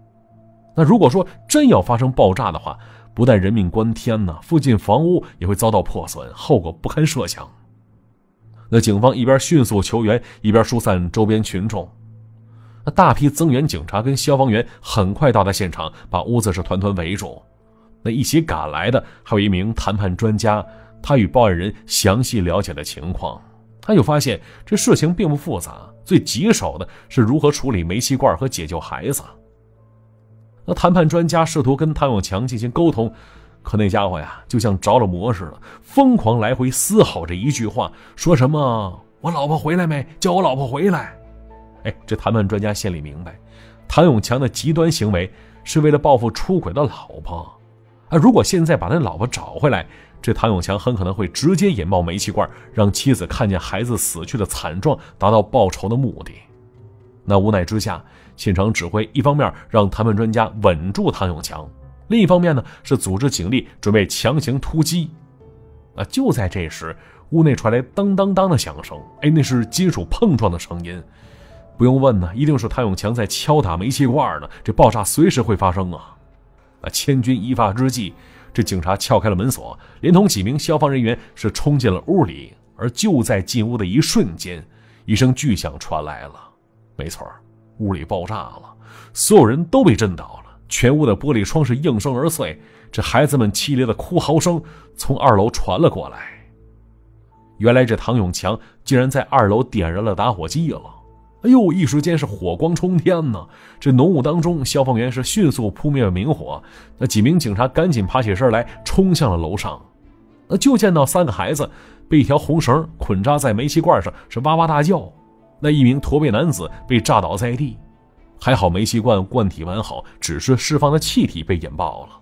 那如果说真要发生爆炸的话，不但人命关天呢，附近房屋也会遭到破损，后果不堪设想。那警方一边迅速求援，一边疏散周边群众。那大批增援警察跟消防员很快到达现场，把屋子是团团围住。那一起赶来的还有一名谈判专家，他与报案人详细了解了情况。他又发现这事情并不复杂，最棘手的是如何处理煤气罐和解救孩子。那谈判专家试图跟谭永强进行沟通。可那家伙呀，就像着了魔似的，疯狂来回嘶吼着一句话，说什么“我老婆回来没？叫我老婆回来。”哎，这谈判专家心里明白，唐永强的极端行为是为了报复出轨的老婆。啊，如果现在把他老婆找回来，这唐永强很可能会直接引爆煤气罐，让妻子看见孩子死去的惨状，达到报仇的目的。那无奈之下，现场指挥一方面让谈判专家稳住唐永强。另一方面呢，是组织警力准备强行突击。啊，就在这时，屋内传来当当当的响声。哎，那是金属碰撞的声音。不用问呢，一定是谭永强在敲打煤气罐呢。这爆炸随时会发生啊！啊，千钧一发之际，这警察撬开了门锁，连同几名消防人员是冲进了屋里。而就在进屋的一瞬间，一声巨响传来了。没错，屋里爆炸了，所有人都被震倒了。全屋的玻璃窗是应声而碎，这孩子们凄厉的哭嚎声从二楼传了过来。原来这唐永强竟然在二楼点燃了打火机了！哎呦，一时间是火光冲天呐！这浓雾当中，消防员是迅速扑灭了明火，那几名警察赶紧爬起身来，冲向了楼上。那就见到三个孩子被一条红绳捆扎在煤气罐上，是哇哇大叫。那一名驼背男子被炸倒在地。还好煤气罐罐体完好，只是释放的气体被引爆了。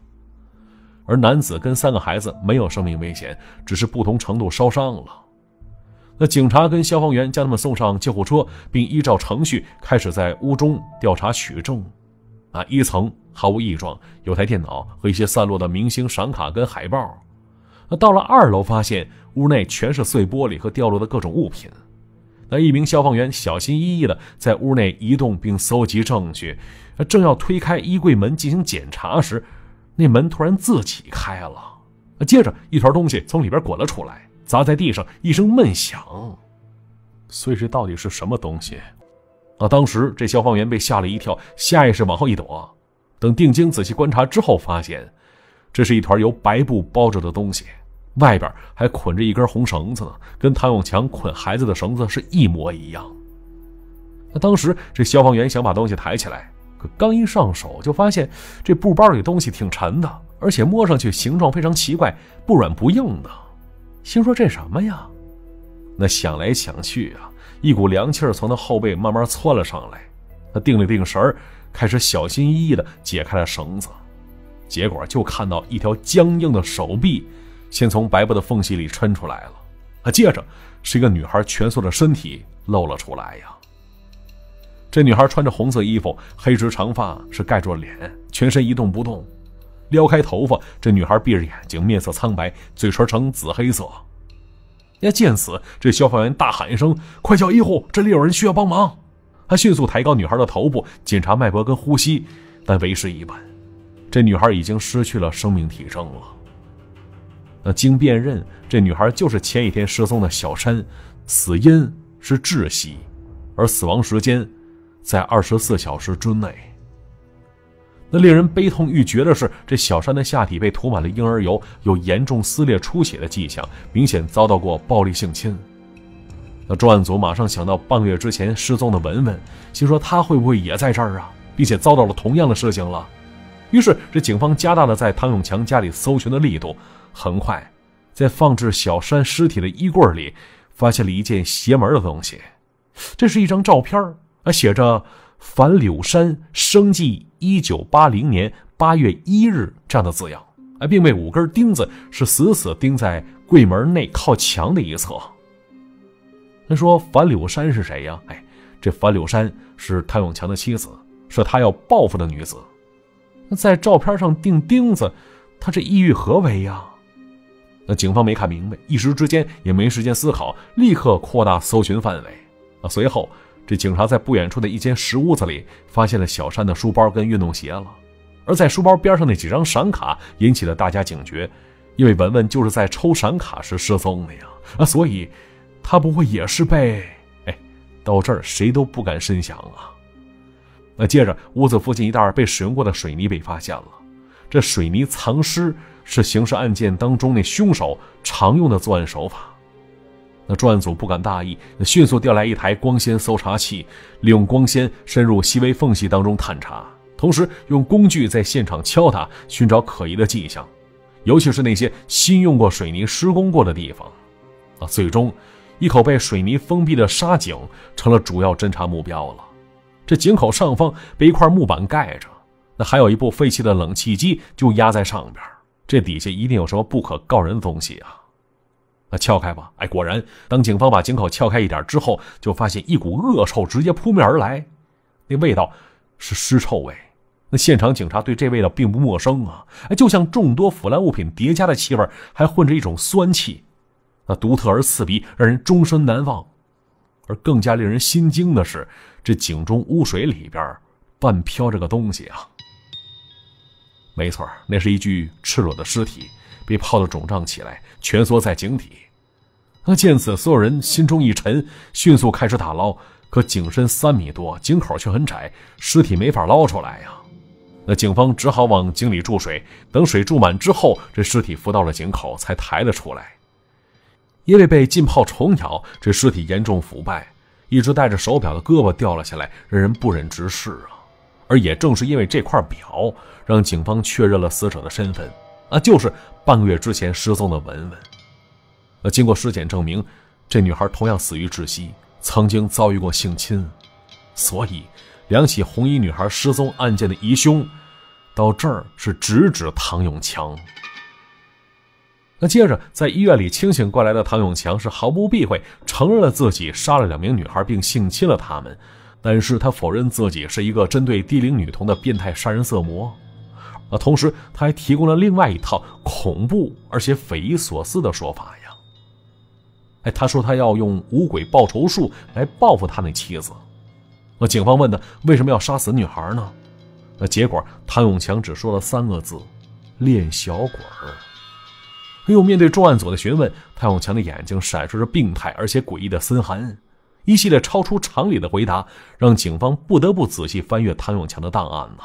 而男子跟三个孩子没有生命危险，只是不同程度烧伤了。那警察跟消防员将他们送上救护车，并依照程序开始在屋中调查取证。啊，一层毫无异状，有台电脑和一些散落的明星闪卡跟海报。那到了二楼，发现屋内全是碎玻璃和掉落的各种物品。那一名消防员小心翼翼地在屋内移动并搜集证据，正要推开衣柜门进行检查时，那门突然自己开了，接着一团东西从里边滚了出来，砸在地上，一声闷响。所以这到底是什么东西？啊！当时这消防员被吓了一跳，下意识往后一躲。等定睛仔细观察之后，发现这是一团由白布包着的东西。外边还捆着一根红绳子呢，跟谭永强捆孩子的绳子是一模一样。那当时这消防员想把东西抬起来，可刚一上手就发现这布包里东西挺沉的，而且摸上去形状非常奇怪，不软不硬的。心说这什么呀？那想来想去啊，一股凉气从他后背慢慢窜了上来。他定了定神开始小心翼翼地解开了绳子，结果就看到一条僵硬的手臂。先从白布的缝隙里抻出来了，啊，接着是一个女孩蜷缩的身体露了出来呀。这女孩穿着红色衣服，黑直长发是盖住了脸，全身一动不动。撩开头发，这女孩闭着眼睛，面色苍白，嘴唇呈紫黑色。呀，见此，这消防员大喊一声：“快叫医护！这里有人需要帮忙！”他迅速抬高女孩的头部，检查脉搏跟呼吸，但为时已晚，这女孩已经失去了生命体征了。那经辨认，这女孩就是前一天失踪的小山，死因是窒息，而死亡时间在二十四小时之内。那令人悲痛欲绝的是，这小山的下体被涂满了婴儿油，有严重撕裂出血的迹象，明显遭到过暴力性侵。那专案组马上想到半个月之前失踪的文文，心说她会不会也在这儿啊，并且遭到了同样的事情了？于是这警方加大了在唐永强家里搜寻的力度。很快，在放置小山尸体的衣柜里，发现了一件邪门的东西。这是一张照片啊，写着“樊柳山生计一九八零年八月一日”这样的字样，哎，并被五根钉子是死死钉在柜门内靠墙的一侧。那说樊柳山是谁呀？哎，这樊柳山是谭永强的妻子，是他要报复的女子。那在照片上钉钉子，他这意欲何为呀？那警方没看明白，一时之间也没时间思考，立刻扩大搜寻范围。啊，随后这警察在不远处的一间石屋子里发现了小山的书包跟运动鞋了，而在书包边上那几张闪卡引起了大家警觉，因为文文就是在抽闪卡时失踪的呀。啊，所以他不会也是被……哎，到这儿谁都不敢深想啊。那接着屋子附近一袋被使用过的水泥被发现了，这水泥藏尸。是刑事案件当中那凶手常用的作案手法。那专案组不敢大意，迅速调来一台光纤搜查器，利用光纤深入细微缝隙当中探查，同时用工具在现场敲打，寻找可疑的迹象，尤其是那些新用过水泥施工过的地方。啊，最终，一口被水泥封闭的沙井成了主要侦查目标了。这井口上方被一块木板盖着，那还有一部废弃的冷气机就压在上边。这底下一定有什么不可告人的东西啊！那撬开吧。哎，果然，当警方把井口撬开一点之后，就发现一股恶臭直接扑面而来，那味道是尸臭味。那现场警察对这味道并不陌生啊！哎，就像众多腐烂物品叠加的气味，还混着一种酸气，那独特而刺鼻，让人终身难忘。而更加令人心惊的是，这井中污水里边半飘着个东西啊！没错，那是一具赤裸的尸体，被泡得肿胀起来，蜷缩在井底。那见此，所有人心中一沉，迅速开始打捞。可井深三米多，井口却很窄，尸体没法捞出来呀。那警方只好往井里注水，等水注满之后，这尸体浮到了井口，才抬了出来。因为被浸泡虫咬，这尸体严重腐败，一只戴着手表的胳膊掉了下来，让人不忍直视啊。而也正是因为这块表，让警方确认了死者的身份，啊，就是半个月之前失踪的文文。呃，经过尸检证明，这女孩同样死于窒息，曾经遭遇过性侵，所以两起红衣女孩失踪案件的疑凶，到这儿是直指唐永强。那接着，在医院里清醒过来的唐永强是毫不避讳，承认了自己杀了两名女孩，并性侵了她们。但是他否认自己是一个针对低龄女童的变态杀人色魔，啊，同时他还提供了另外一套恐怖而且匪夷所思的说法呀。哎，他说他要用五鬼报仇术来报复他那妻子。那警方问他为什么要杀死女孩呢？那结果唐永强只说了三个字：练小鬼儿。哎呦，面对重案组的询问，唐永强的眼睛闪烁着病态而且诡异的森寒。一系列超出常理的回答，让警方不得不仔细翻阅唐永强的档案呢。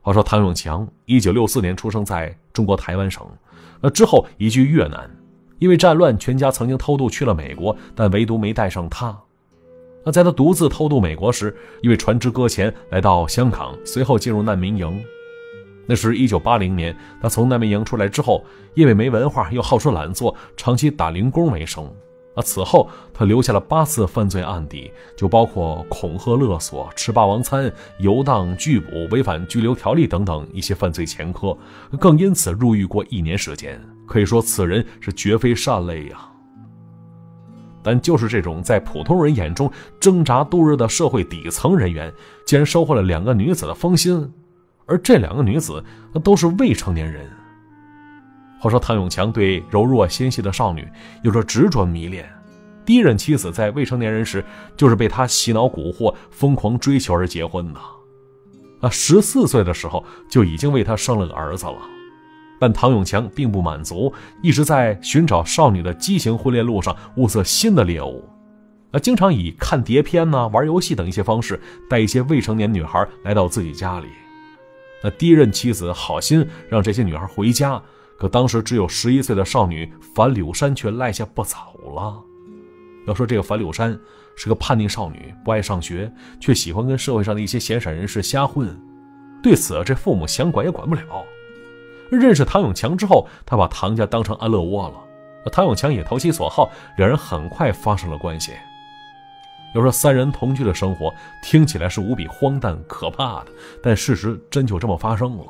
话说，唐永强一九六四年出生在中国台湾省，那之后移居越南，因为战乱，全家曾经偷渡去了美国，但唯独没带上他。那在他独自偷渡美国时，因为船只搁浅，来到香港，随后进入难民营。那是一九八零年，他从难民营出来之后，因为没文化又好吃懒做，长期打零工为生。此后，他留下了八次犯罪案底，就包括恐吓勒索、吃霸王餐、游荡拒捕、违反拘留条例等等一些犯罪前科，更因此入狱过一年时间。可以说，此人是绝非善类呀。但就是这种在普通人眼中挣扎度日的社会底层人员，竟然收获了两个女子的芳心，而这两个女子都是未成年人。话说，唐永强对柔弱纤细的少女有着执着迷恋。第一任妻子在未成年人时，就是被他洗脑蛊惑、疯狂追求而结婚的。啊，十四岁的时候就已经为他生了个儿子了。但唐永强并不满足，一直在寻找少女的畸形婚恋路上物色新的猎物。啊，经常以看碟片呐、玩游戏等一些方式带一些未成年女孩来到自己家里。那第一任妻子好心让这些女孩回家。可当时只有十一岁的少女樊柳山却赖下不走了。要说这个樊柳山是个叛逆少女，不爱上学，却喜欢跟社会上的一些闲散人士瞎混。对此，这父母想管也管不了。认识唐永强之后，他把唐家当成安乐窝了。唐永强也投其所好，两人很快发生了关系。要说三人同居的生活听起来是无比荒诞可怕的，但事实真就这么发生了。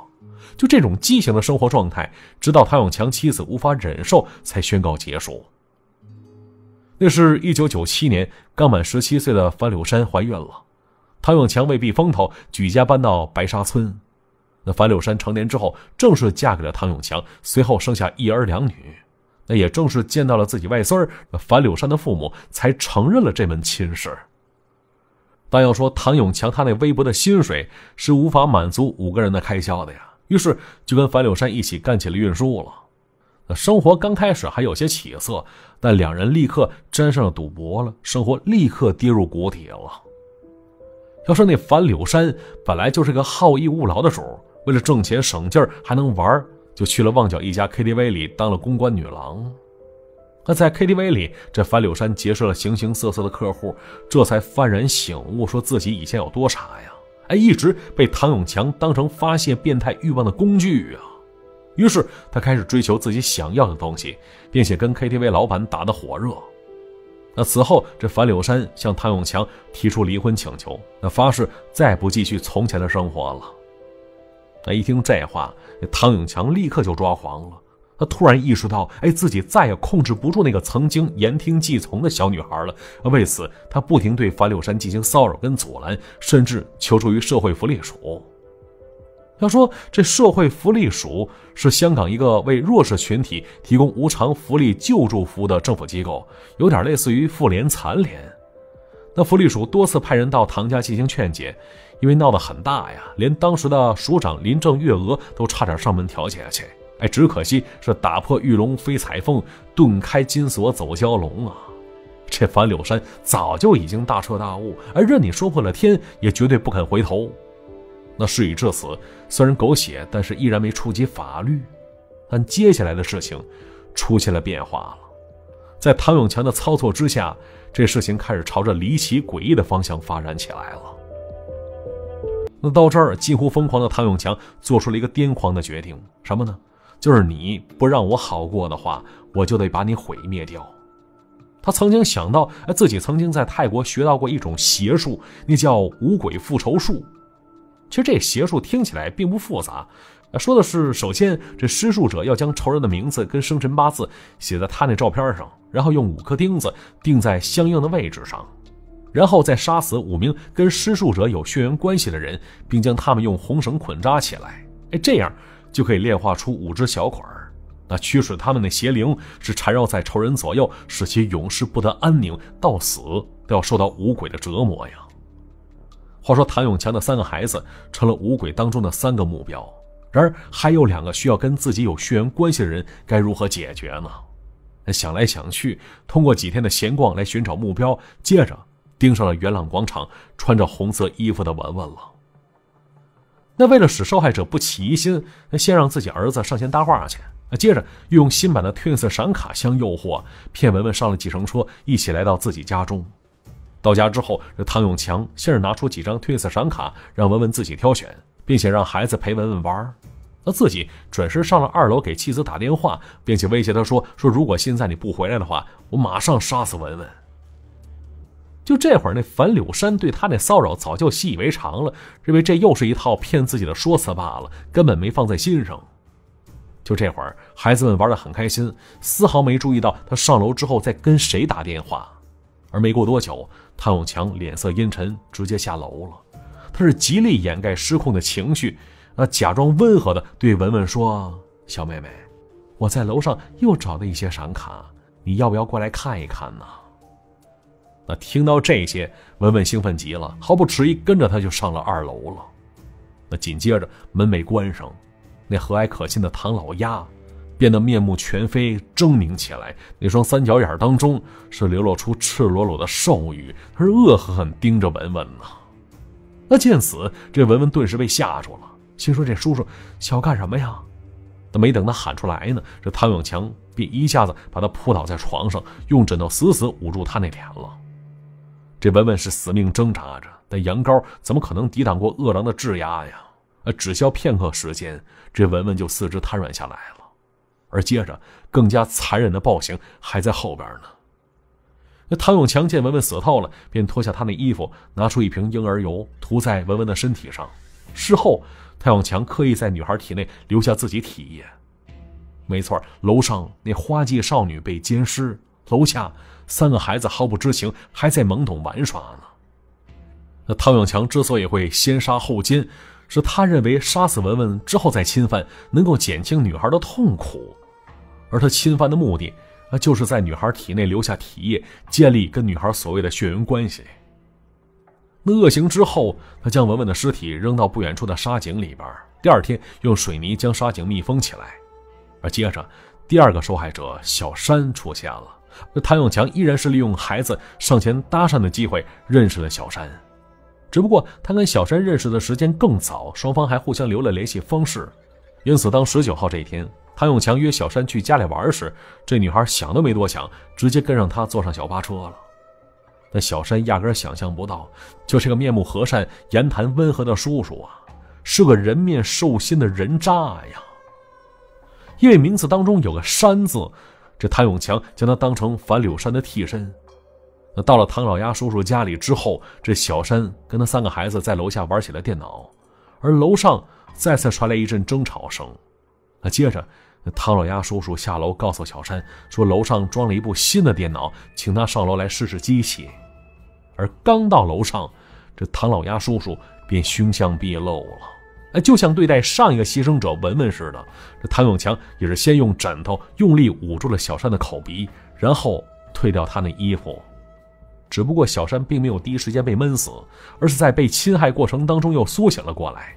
就这种畸形的生活状态，直到唐永强妻子无法忍受，才宣告结束。那是一九九七年，刚满十七岁的樊柳山怀孕了，唐永强为避风头，举家搬到白沙村。那樊柳山成年之后，正式嫁给了唐永强，随后生下一儿两女。那也正是见到了自己外孙儿，樊柳山的父母才承认了这门亲事。但要说唐永强他那微薄的薪水是无法满足五个人的开销的呀，于是就跟樊柳山一起干起了运输了。生活刚开始还有些起色，但两人立刻沾上了赌博了，生活立刻跌入谷底了。要说那樊柳山本来就是个好逸恶劳的主，为了挣钱省劲儿还能玩就去了旺角一家 KTV 里当了公关女郎，那在 KTV 里，这樊柳山结识了形形色色的客户，这才幡然醒悟，说自己以前有多傻呀！哎，一直被唐永强当成发泄变态欲望的工具啊！于是他开始追求自己想要的东西，并且跟 KTV 老板打得火热。那此后，这樊柳山向唐永强提出离婚请求，那发誓再不继续从前的生活了。那一听这话，唐永强立刻就抓狂了。他突然意识到，哎，自己再也控制不住那个曾经言听计从的小女孩了。为此，他不停对樊柳山进行骚扰跟阻拦，甚至求助于社会福利署。要说这社会福利署是香港一个为弱势群体提供无偿福利救助服务的政府机构，有点类似于妇联、残联。那福利署多次派人到唐家进行劝解。因为闹得很大呀，连当时的署长林郑月娥都差点上门调解去。哎，只可惜是打破玉龙飞彩凤，顿开金锁走蛟龙啊！这樊柳山早就已经大彻大悟，而任你说破了天，也绝对不肯回头。那事已至此，虽然狗血，但是依然没触及法律。但接下来的事情出现了变化了，在唐永强的操作之下，这事情开始朝着离奇诡异的方向发展起来了。那到这儿，近乎疯狂的唐永强做出了一个癫狂的决定，什么呢？就是你不让我好过的话，我就得把你毁灭掉。他曾经想到，哎，自己曾经在泰国学到过一种邪术，那叫五鬼复仇术。其实这邪术听起来并不复杂，说的是，首先这施术者要将仇人的名字跟生辰八字写在他那照片上，然后用五颗钉子钉在相应的位置上。然后再杀死五名跟施术者有血缘关系的人，并将他们用红绳捆扎起来。哎，这样就可以炼化出五只小鬼儿，那驱使他们的邪灵是缠绕在仇人左右，使其永世不得安宁，到死都要受到五鬼的折磨呀。话说谭永强的三个孩子成了五鬼当中的三个目标，然而还有两个需要跟自己有血缘关系的人，该如何解决呢？想来想去，通过几天的闲逛来寻找目标，接着。盯上了元朗广场穿着红色衣服的文文了。那为了使受害者不起疑心，先让自己儿子上前搭话去。接着又用新版的 Twins 闪卡相诱惑，骗文文上了计程车，一起来到自己家中。到家之后，这唐永强先是拿出几张 Twins 闪卡，让文文自己挑选，并且让孩子陪文文玩。他自己准时上了二楼给妻子打电话，并且威胁他说：“说如果现在你不回来的话，我马上杀死文文。”就这会儿，那樊柳山对他那骚扰早就习以为常了，认为这又是一套骗自己的说辞罢了，根本没放在心上。就这会儿，孩子们玩得很开心，丝毫没注意到他上楼之后在跟谁打电话。而没过多久，汤永强脸色阴沉，直接下楼了。他是极力掩盖失控的情绪，啊，假装温和的对文文说：“小妹妹，我在楼上又找到一些闪卡，你要不要过来看一看呢？”那听到这些，文文兴奋极了，毫不迟疑跟着他就上了二楼了。那紧接着门没关上，那和蔼可亲的唐老鸭变得面目全非，狰狞起来。那双三角眼当中是流露出赤裸裸的兽欲，他是恶狠狠盯着文文呢。那见此，这文文顿时被吓住了，心说：“这叔叔想要干什么呀？”那没等他喊出来呢，这唐永强便一下子把他扑倒在床上，用枕头死死捂住他那脸了。这文文是死命挣扎着，但羊羔怎么可能抵挡过饿狼的质押呀？呃，只消片刻时间，这文文就四肢瘫软下来了。而接着，更加残忍的暴行还在后边呢。那唐永强见文文死透了，便脱下他那衣服，拿出一瓶婴儿油涂在文文的身体上。事后，唐永强刻意在女孩体内留下自己体液。没错，楼上那花季少女被奸尸，楼下三个孩子毫不知情，还在懵懂玩耍呢。那汤永强之所以会先杀后奸，是他认为杀死文文之后再侵犯，能够减轻女孩的痛苦，而他侵犯的目的。那就是在女孩体内留下体液，建立跟女孩所谓的血缘关系。那恶行之后，他将文文的尸体扔到不远处的沙井里边。第二天，用水泥将沙井密封起来。而接着，第二个受害者小山出现了。谭永强依然是利用孩子上前搭讪的机会认识了小山，只不过他跟小山认识的时间更早，双方还互相留了联系方式。因此，当十九号这一天。唐永强约小山去家里玩时，这女孩想都没多想，直接跟上他坐上小巴车了。但小山压根想象不到，就是个面目和善、言谈温和的叔叔啊，是个人面兽心的人渣呀。因为名字当中有个“山”字，这谭永强将他当成樊柳山的替身。那到了唐老鸭叔叔家里之后，这小山跟他三个孩子在楼下玩起了电脑，而楼上再次传来一阵争吵声。那接着。唐老鸭叔叔下楼告诉小山说：“楼上装了一部新的电脑，请他上楼来试试机器。”而刚到楼上，这唐老鸭叔叔便凶相毕露了。哎，就像对待上一个牺牲者文文似的，这唐永强也是先用枕头用力捂住了小山的口鼻，然后退掉他那衣服。只不过小山并没有第一时间被闷死，而是在被侵害过程当中又苏醒了过来。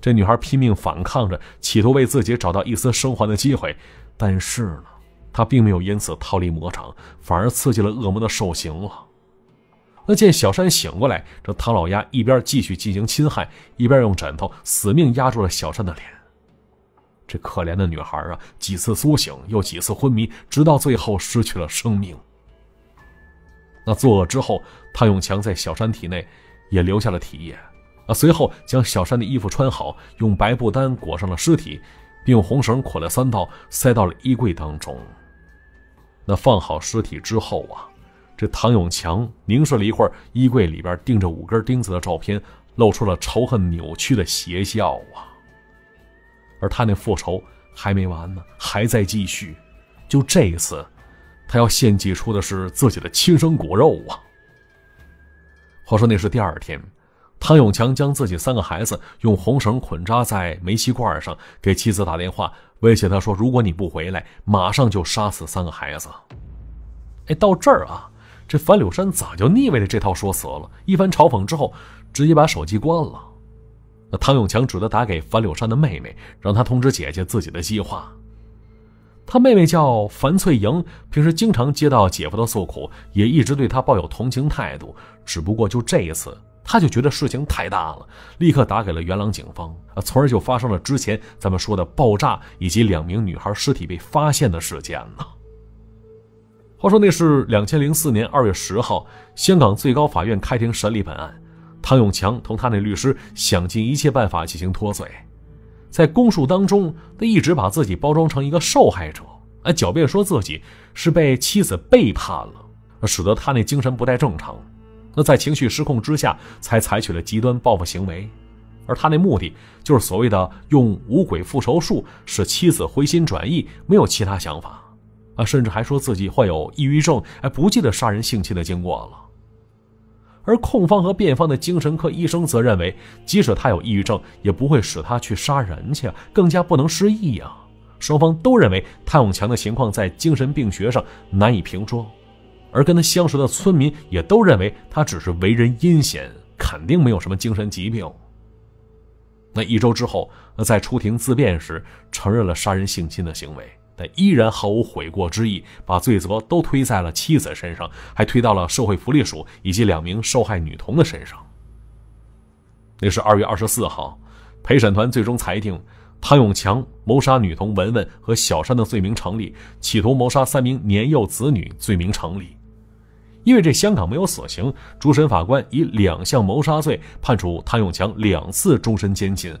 这女孩拼命反抗着，企图为自己找到一丝生还的机会，但是呢，她并没有因此逃离魔场，反而刺激了恶魔的兽刑了。那见小山醒过来，这唐老鸭一边继续进行侵害，一边用枕头死命压住了小山的脸。这可怜的女孩啊，几次苏醒，又几次昏迷，直到最后失去了生命。那作恶之后，汤永强在小山体内也留下了体液。啊！随后将小山的衣服穿好，用白布单裹上了尸体，并用红绳捆了三道，塞到了衣柜当中。那放好尸体之后啊，这唐永强凝视了一会儿衣柜里边钉着五根钉子的照片，露出了仇恨扭曲的邪笑啊。而他那复仇还没完呢，还在继续。就这一次，他要献祭出的是自己的亲生骨肉啊。话说那是第二天。唐永强将自己三个孩子用红绳捆扎在煤气罐上，给妻子打电话，威胁他说：“如果你不回来，马上就杀死三个孩子。”哎，到这儿啊，这樊柳山早就腻味了这套说辞了。一番嘲讽之后，直接把手机关了。那汤永强只得打给樊柳山的妹妹，让她通知姐姐自己的计划。他妹妹叫樊翠莹，平时经常接到姐夫的诉苦，也一直对他抱有同情态度。只不过就这一次。他就觉得事情太大了，立刻打给了元朗警方，从而就发生了之前咱们说的爆炸以及两名女孩尸体被发现的事件呢。话说那是两千零四年二月十号，香港最高法院开庭审理本案，唐永强同他那律师想尽一切办法进行脱罪，在供述当中，他一直把自己包装成一个受害者，哎，狡辩说自己是被妻子背叛了，使得他那精神不太正常。那在情绪失控之下，才采取了极端报复行为，而他那目的就是所谓的用五鬼复仇术使妻子回心转意，没有其他想法，啊，甚至还说自己患有抑郁症，还不记得杀人性侵的经过了。而控方和辩方的精神科医生则认为，即使他有抑郁症，也不会使他去杀人去，更加不能失忆呀。双方都认为谭永强的情况在精神病学上难以评说。而跟他相识的村民也都认为他只是为人阴险，肯定没有什么精神疾病。那一周之后，在出庭自辩时承认了杀人性侵的行为，但依然毫无悔过之意，把罪责都推在了妻子身上，还推到了社会福利署以及两名受害女童的身上。那是二月二十四号，陪审团最终裁定。汤永强谋杀女童文文和小山的罪名成立，企图谋杀三名年幼子女罪名成立。因为这香港没有死刑，主审法官以两项谋杀罪判处汤永强两次终身监禁，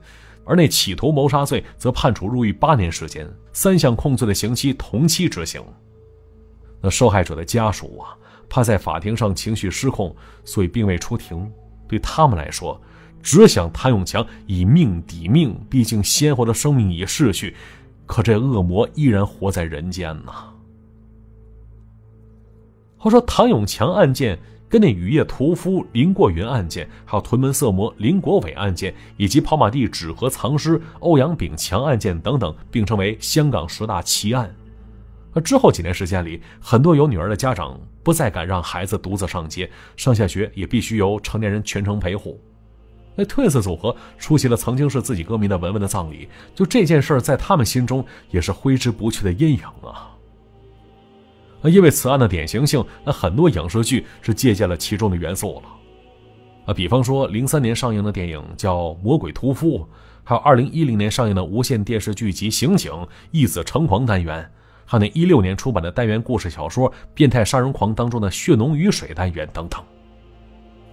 而那企图谋杀罪则判处入狱八年时间，三项控罪的刑期同期执行。那受害者的家属啊，怕在法庭上情绪失控，所以并未出庭。对他们来说，只想谭永强以命抵命，毕竟鲜活的生命已逝去，可这恶魔依然活在人间呢。话说谭永强案件跟那雨夜屠夫林过云案件，还有屯门色魔林国伟案件，以及跑马地纸盒藏尸欧阳炳强案件等等，并称为香港十大奇案。而之后几年时间里，很多有女儿的家长不再敢让孩子独自上街，上下学也必须由成年人全程陪护。那 Twins 组合出席了曾经是自己歌迷的文文的葬礼，就这件事在他们心中也是挥之不去的阴影啊。那因为此案的典型性，那很多影视剧是借鉴了其中的元素了。啊，比方说零三年上映的电影叫《魔鬼屠夫》，还有二零一零年上映的无线电视剧集《刑警义子成狂》单元。还有那一六年出版的单元故事小说《变态杀人狂》当中的血浓于水单元等等。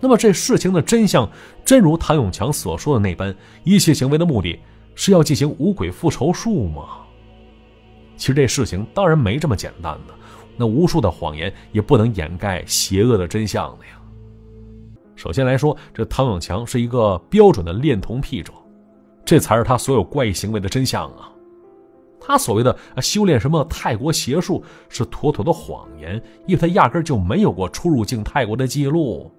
那么这事情的真相，真如谭永强所说的那般，一切行为的目的是要进行五鬼复仇术吗？其实这事情当然没这么简单的，那无数的谎言也不能掩盖邪恶的真相的呀。首先来说，这唐永强是一个标准的恋童癖者，这才是他所有怪异行为的真相啊。他所谓的修炼什么泰国邪术是妥妥的谎言，因为他压根就没有过出入境泰国的记录。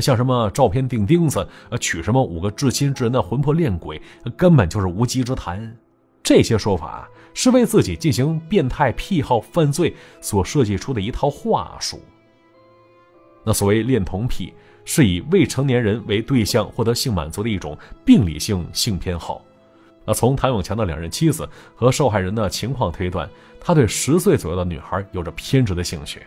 像什么照片钉钉子，娶什么五个至亲至人的魂魄恋鬼，根本就是无稽之谈。这些说法是为自己进行变态癖好犯罪所设计出的一套话术。那所谓恋童癖，是以未成年人为对象获得性满足的一种病理性性偏好。那从谭永强的两任妻子和受害人的情况推断，他对十岁左右的女孩有着偏执的兴趣。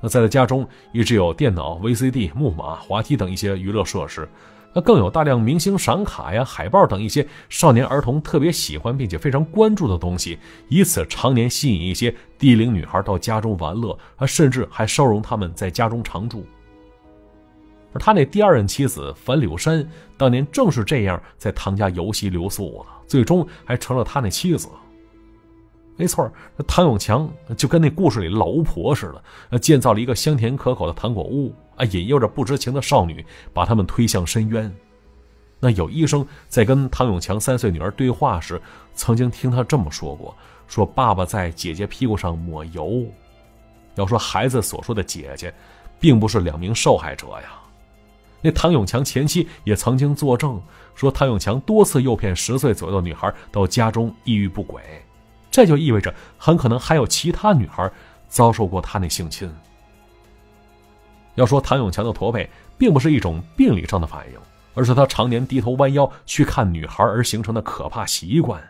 那在他家中一直有电脑、VCD、木马、滑梯等一些娱乐设施，那更有大量明星闪卡呀、海报等一些少年儿童特别喜欢并且非常关注的东西，以此常年吸引一些低龄女孩到家中玩乐，啊，甚至还收容他们在家中常住。而他那第二任妻子樊柳山，当年正是这样在唐家游戏留宿的，最终还成了他那妻子。没错，唐永强就跟那故事里老巫婆似的，建造了一个香甜可口的糖果屋，啊，引诱着不知情的少女，把他们推向深渊。那有医生在跟唐永强三岁女儿对话时，曾经听他这么说过：说爸爸在姐姐屁股上抹油。要说孩子所说的姐姐，并不是两名受害者呀。那唐永强前妻也曾经作证说，唐永强多次诱骗十岁左右的女孩到家中抑郁不轨，这就意味着很可能还有其他女孩遭受过他那性侵。要说唐永强的驼背，并不是一种病理上的反应，而是他常年低头弯腰去看女孩而形成的可怕习惯。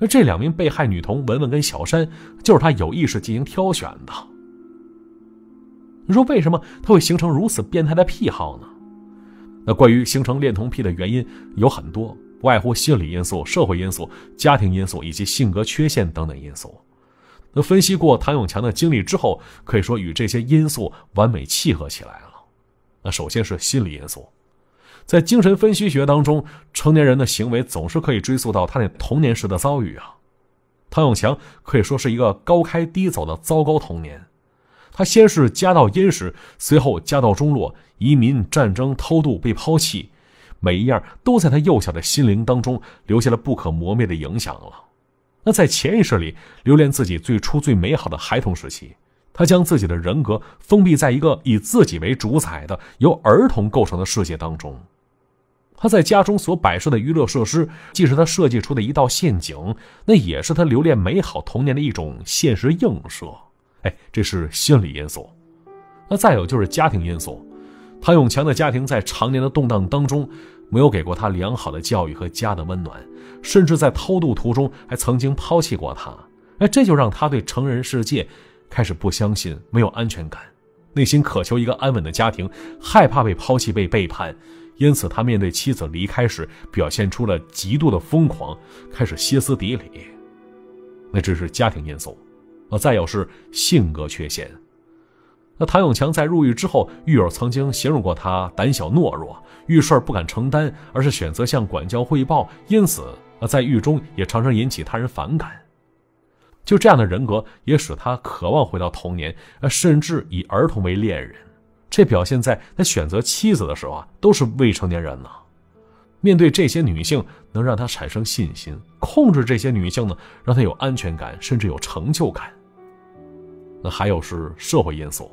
而这两名被害女童文文跟小山，就是他有意识进行挑选的。你说为什么他会形成如此变态的癖好呢？那关于形成恋童癖的原因有很多，外乎心理因素、社会因素、家庭因素以及性格缺陷等等因素。那分析过谭永强的经历之后，可以说与这些因素完美契合起来了。那首先是心理因素，在精神分析学当中，成年人的行为总是可以追溯到他那童年时的遭遇啊。谭永强可以说是一个高开低走的糟糕童年。他先是家道殷实，随后家道中落，移民、战争、偷渡、被抛弃，每一样都在他幼小的心灵当中留下了不可磨灭的影响了。那在潜意识里留恋自己最初最美好的孩童时期，他将自己的人格封闭在一个以自己为主宰的由儿童构成的世界当中。他在家中所摆设的娱乐设施，既是他设计出的一道陷阱，那也是他留恋美好童年的一种现实映射。哎，这是心理因素，那再有就是家庭因素。唐永强的家庭在常年的动荡当中，没有给过他良好的教育和家的温暖，甚至在偷渡途中还曾经抛弃过他。哎，这就让他对成人世界开始不相信，没有安全感，内心渴求一个安稳的家庭，害怕被抛弃、被背叛。因此，他面对妻子离开时，表现出了极度的疯狂，开始歇斯底里。那只是家庭因素。啊再有是性格缺陷，那唐永强在入狱之后，狱友曾经形容过他胆小懦弱，遇事不敢承担，而是选择向管教汇报，因此啊，在狱中也常常引起他人反感。就这样的人格，也使他渴望回到童年，呃，甚至以儿童为恋人。这表现在他选择妻子的时候啊，都是未成年人呢。面对这些女性，能让他产生信心；控制这些女性呢，让他有安全感，甚至有成就感。那还有是社会因素。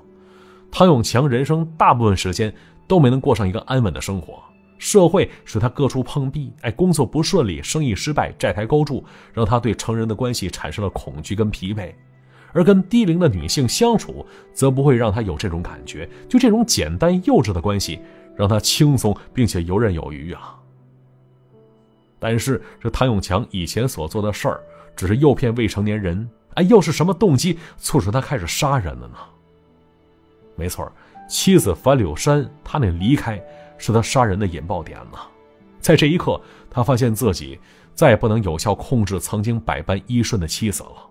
唐永强人生大部分时间都没能过上一个安稳的生活，社会使他各处碰壁，哎，工作不顺利，生意失败，债台高筑，让他对成人的关系产生了恐惧跟疲惫。而跟低龄的女性相处，则不会让他有这种感觉。就这种简单幼稚的关系，让他轻松并且游刃有余啊。但是这唐永强以前所做的事儿，只是诱骗未成年人，哎，又是什么动机促使他开始杀人了呢？没错，妻子樊柳山，他那离开是他杀人的引爆点呢。在这一刻，他发现自己再也不能有效控制曾经百般依顺的妻子了。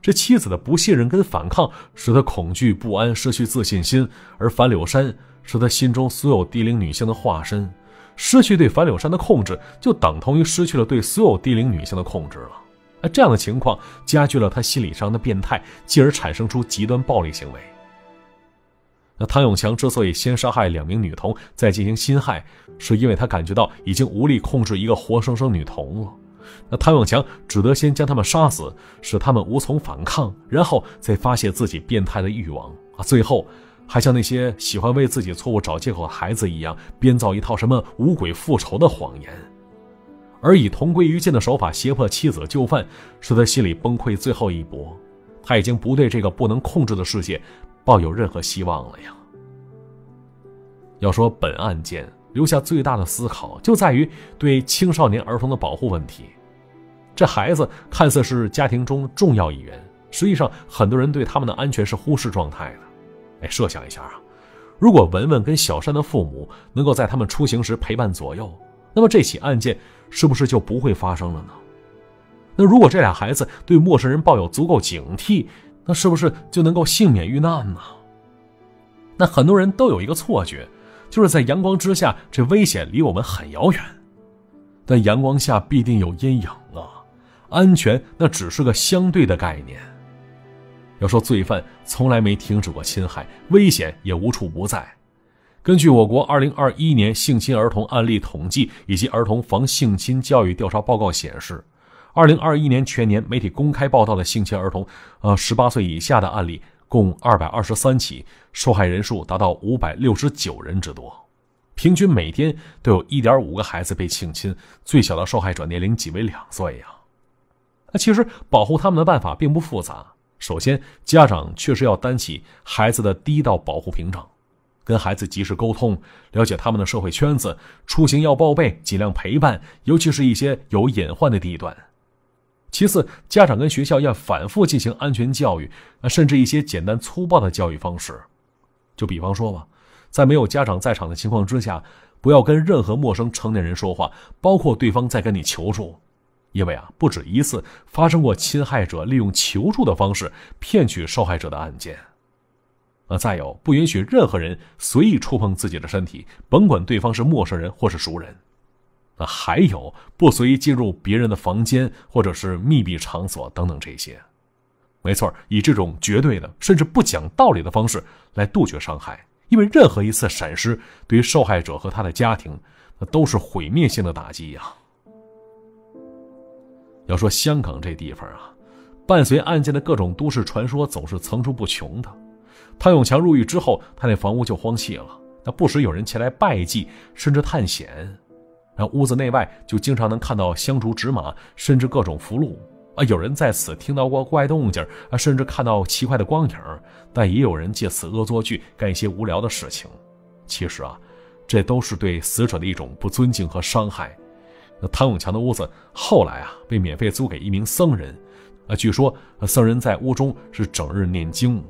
这妻子的不信任跟反抗，使他恐惧不安，失去自信心；而樊柳山是他心中所有低龄女性的化身，失去对樊柳山的控制，就等同于失去了对所有低龄女性的控制了。那这样的情况加剧了他心理上的变态，进而产生出极端暴力行为。那唐永强之所以先杀害两名女童，再进行侵害，是因为他感觉到已经无力控制一个活生生女童了。那唐永强只得先将他们杀死，使他们无从反抗，然后再发泄自己变态的欲望啊！最后，还像那些喜欢为自己错误找借口的孩子一样，编造一套什么五鬼复仇的谎言，而以同归于尽的手法胁迫妻子就范，使他心里崩溃最后一搏。他已经不对这个不能控制的世界。抱有任何希望了呀？要说本案件留下最大的思考，就在于对青少年儿童的保护问题。这孩子看似是家庭中重要一员，实际上很多人对他们的安全是忽视状态的。哎，设想一下啊，如果文文跟小山的父母能够在他们出行时陪伴左右，那么这起案件是不是就不会发生了呢？那如果这俩孩子对陌生人抱有足够警惕，那是不是就能够幸免遇难呢？那很多人都有一个错觉，就是在阳光之下，这危险离我们很遥远。但阳光下必定有阴影啊！安全那只是个相对的概念。要说罪犯从来没停止过侵害，危险也无处不在。根据我国2021年性侵儿童案例统计以及儿童防性侵教育调查报告显示。二零二一年全年媒体公开报道的性侵儿童，呃，十八岁以下的案例共二百二十三起，受害人数达到五百六十九人之多，平均每天都有一点五个孩子被性侵，最小的受害者年龄仅为两岁呀。那其实保护他们的办法并不复杂，首先家长确实要担起孩子的第一道保护屏障，跟孩子及时沟通，了解他们的社会圈子，出行要报备，尽量陪伴，尤其是一些有隐患的地段。其次，家长跟学校要反复进行安全教育，啊，甚至一些简单粗暴的教育方式，就比方说吧，在没有家长在场的情况之下，不要跟任何陌生成年人说话，包括对方在跟你求助，因为啊，不止一次发生过侵害者利用求助的方式骗取受害者的案件。啊，再有，不允许任何人随意触碰自己的身体，甭管对方是陌生人或是熟人。那还有不随意进入别人的房间或者是密闭场所等等这些，没错，以这种绝对的甚至不讲道理的方式来杜绝伤害，因为任何一次闪失对于受害者和他的家庭，那都是毁灭性的打击呀。要说香港这地方啊，伴随案件的各种都市传说总是层出不穷的。汤永强入狱之后，他那房屋就荒弃了，那不时有人前来拜祭，甚至探险。然后屋子内外就经常能看到香烛纸马，甚至各种符箓啊。有人在此听到过怪动静啊，甚至看到奇怪的光影但也有人借此恶作剧，干一些无聊的事情。其实啊，这都是对死者的一种不尊敬和伤害。那唐永强的屋子后来啊，被免费租给一名僧人啊。据说僧人在屋中是整日念经，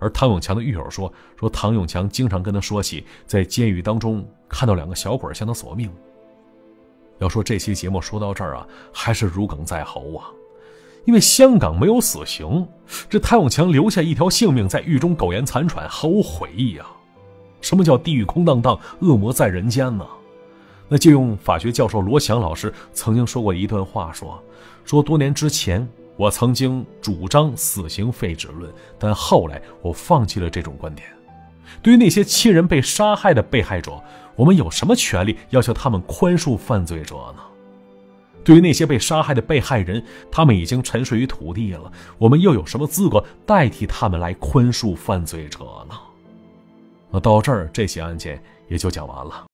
而唐永强的狱友说，说唐永强经常跟他说起在监狱当中看到两个小鬼向他索命。要说这期节目说到这儿啊，还是如鲠在喉啊，因为香港没有死刑，这谭永强留下一条性命在狱中苟延残喘，毫无悔意啊！什么叫地狱空荡荡，恶魔在人间呢？那就用法学教授罗翔老师曾经说过一段话说：说多年之前，我曾经主张死刑废止论，但后来我放弃了这种观点。对于那些亲人被杀害的被害者，我们有什么权利要求他们宽恕犯罪者呢？对于那些被杀害的被害人，他们已经沉睡于土地了，我们又有什么资格代替他们来宽恕犯罪者呢？那到这儿，这起案件也就讲完了。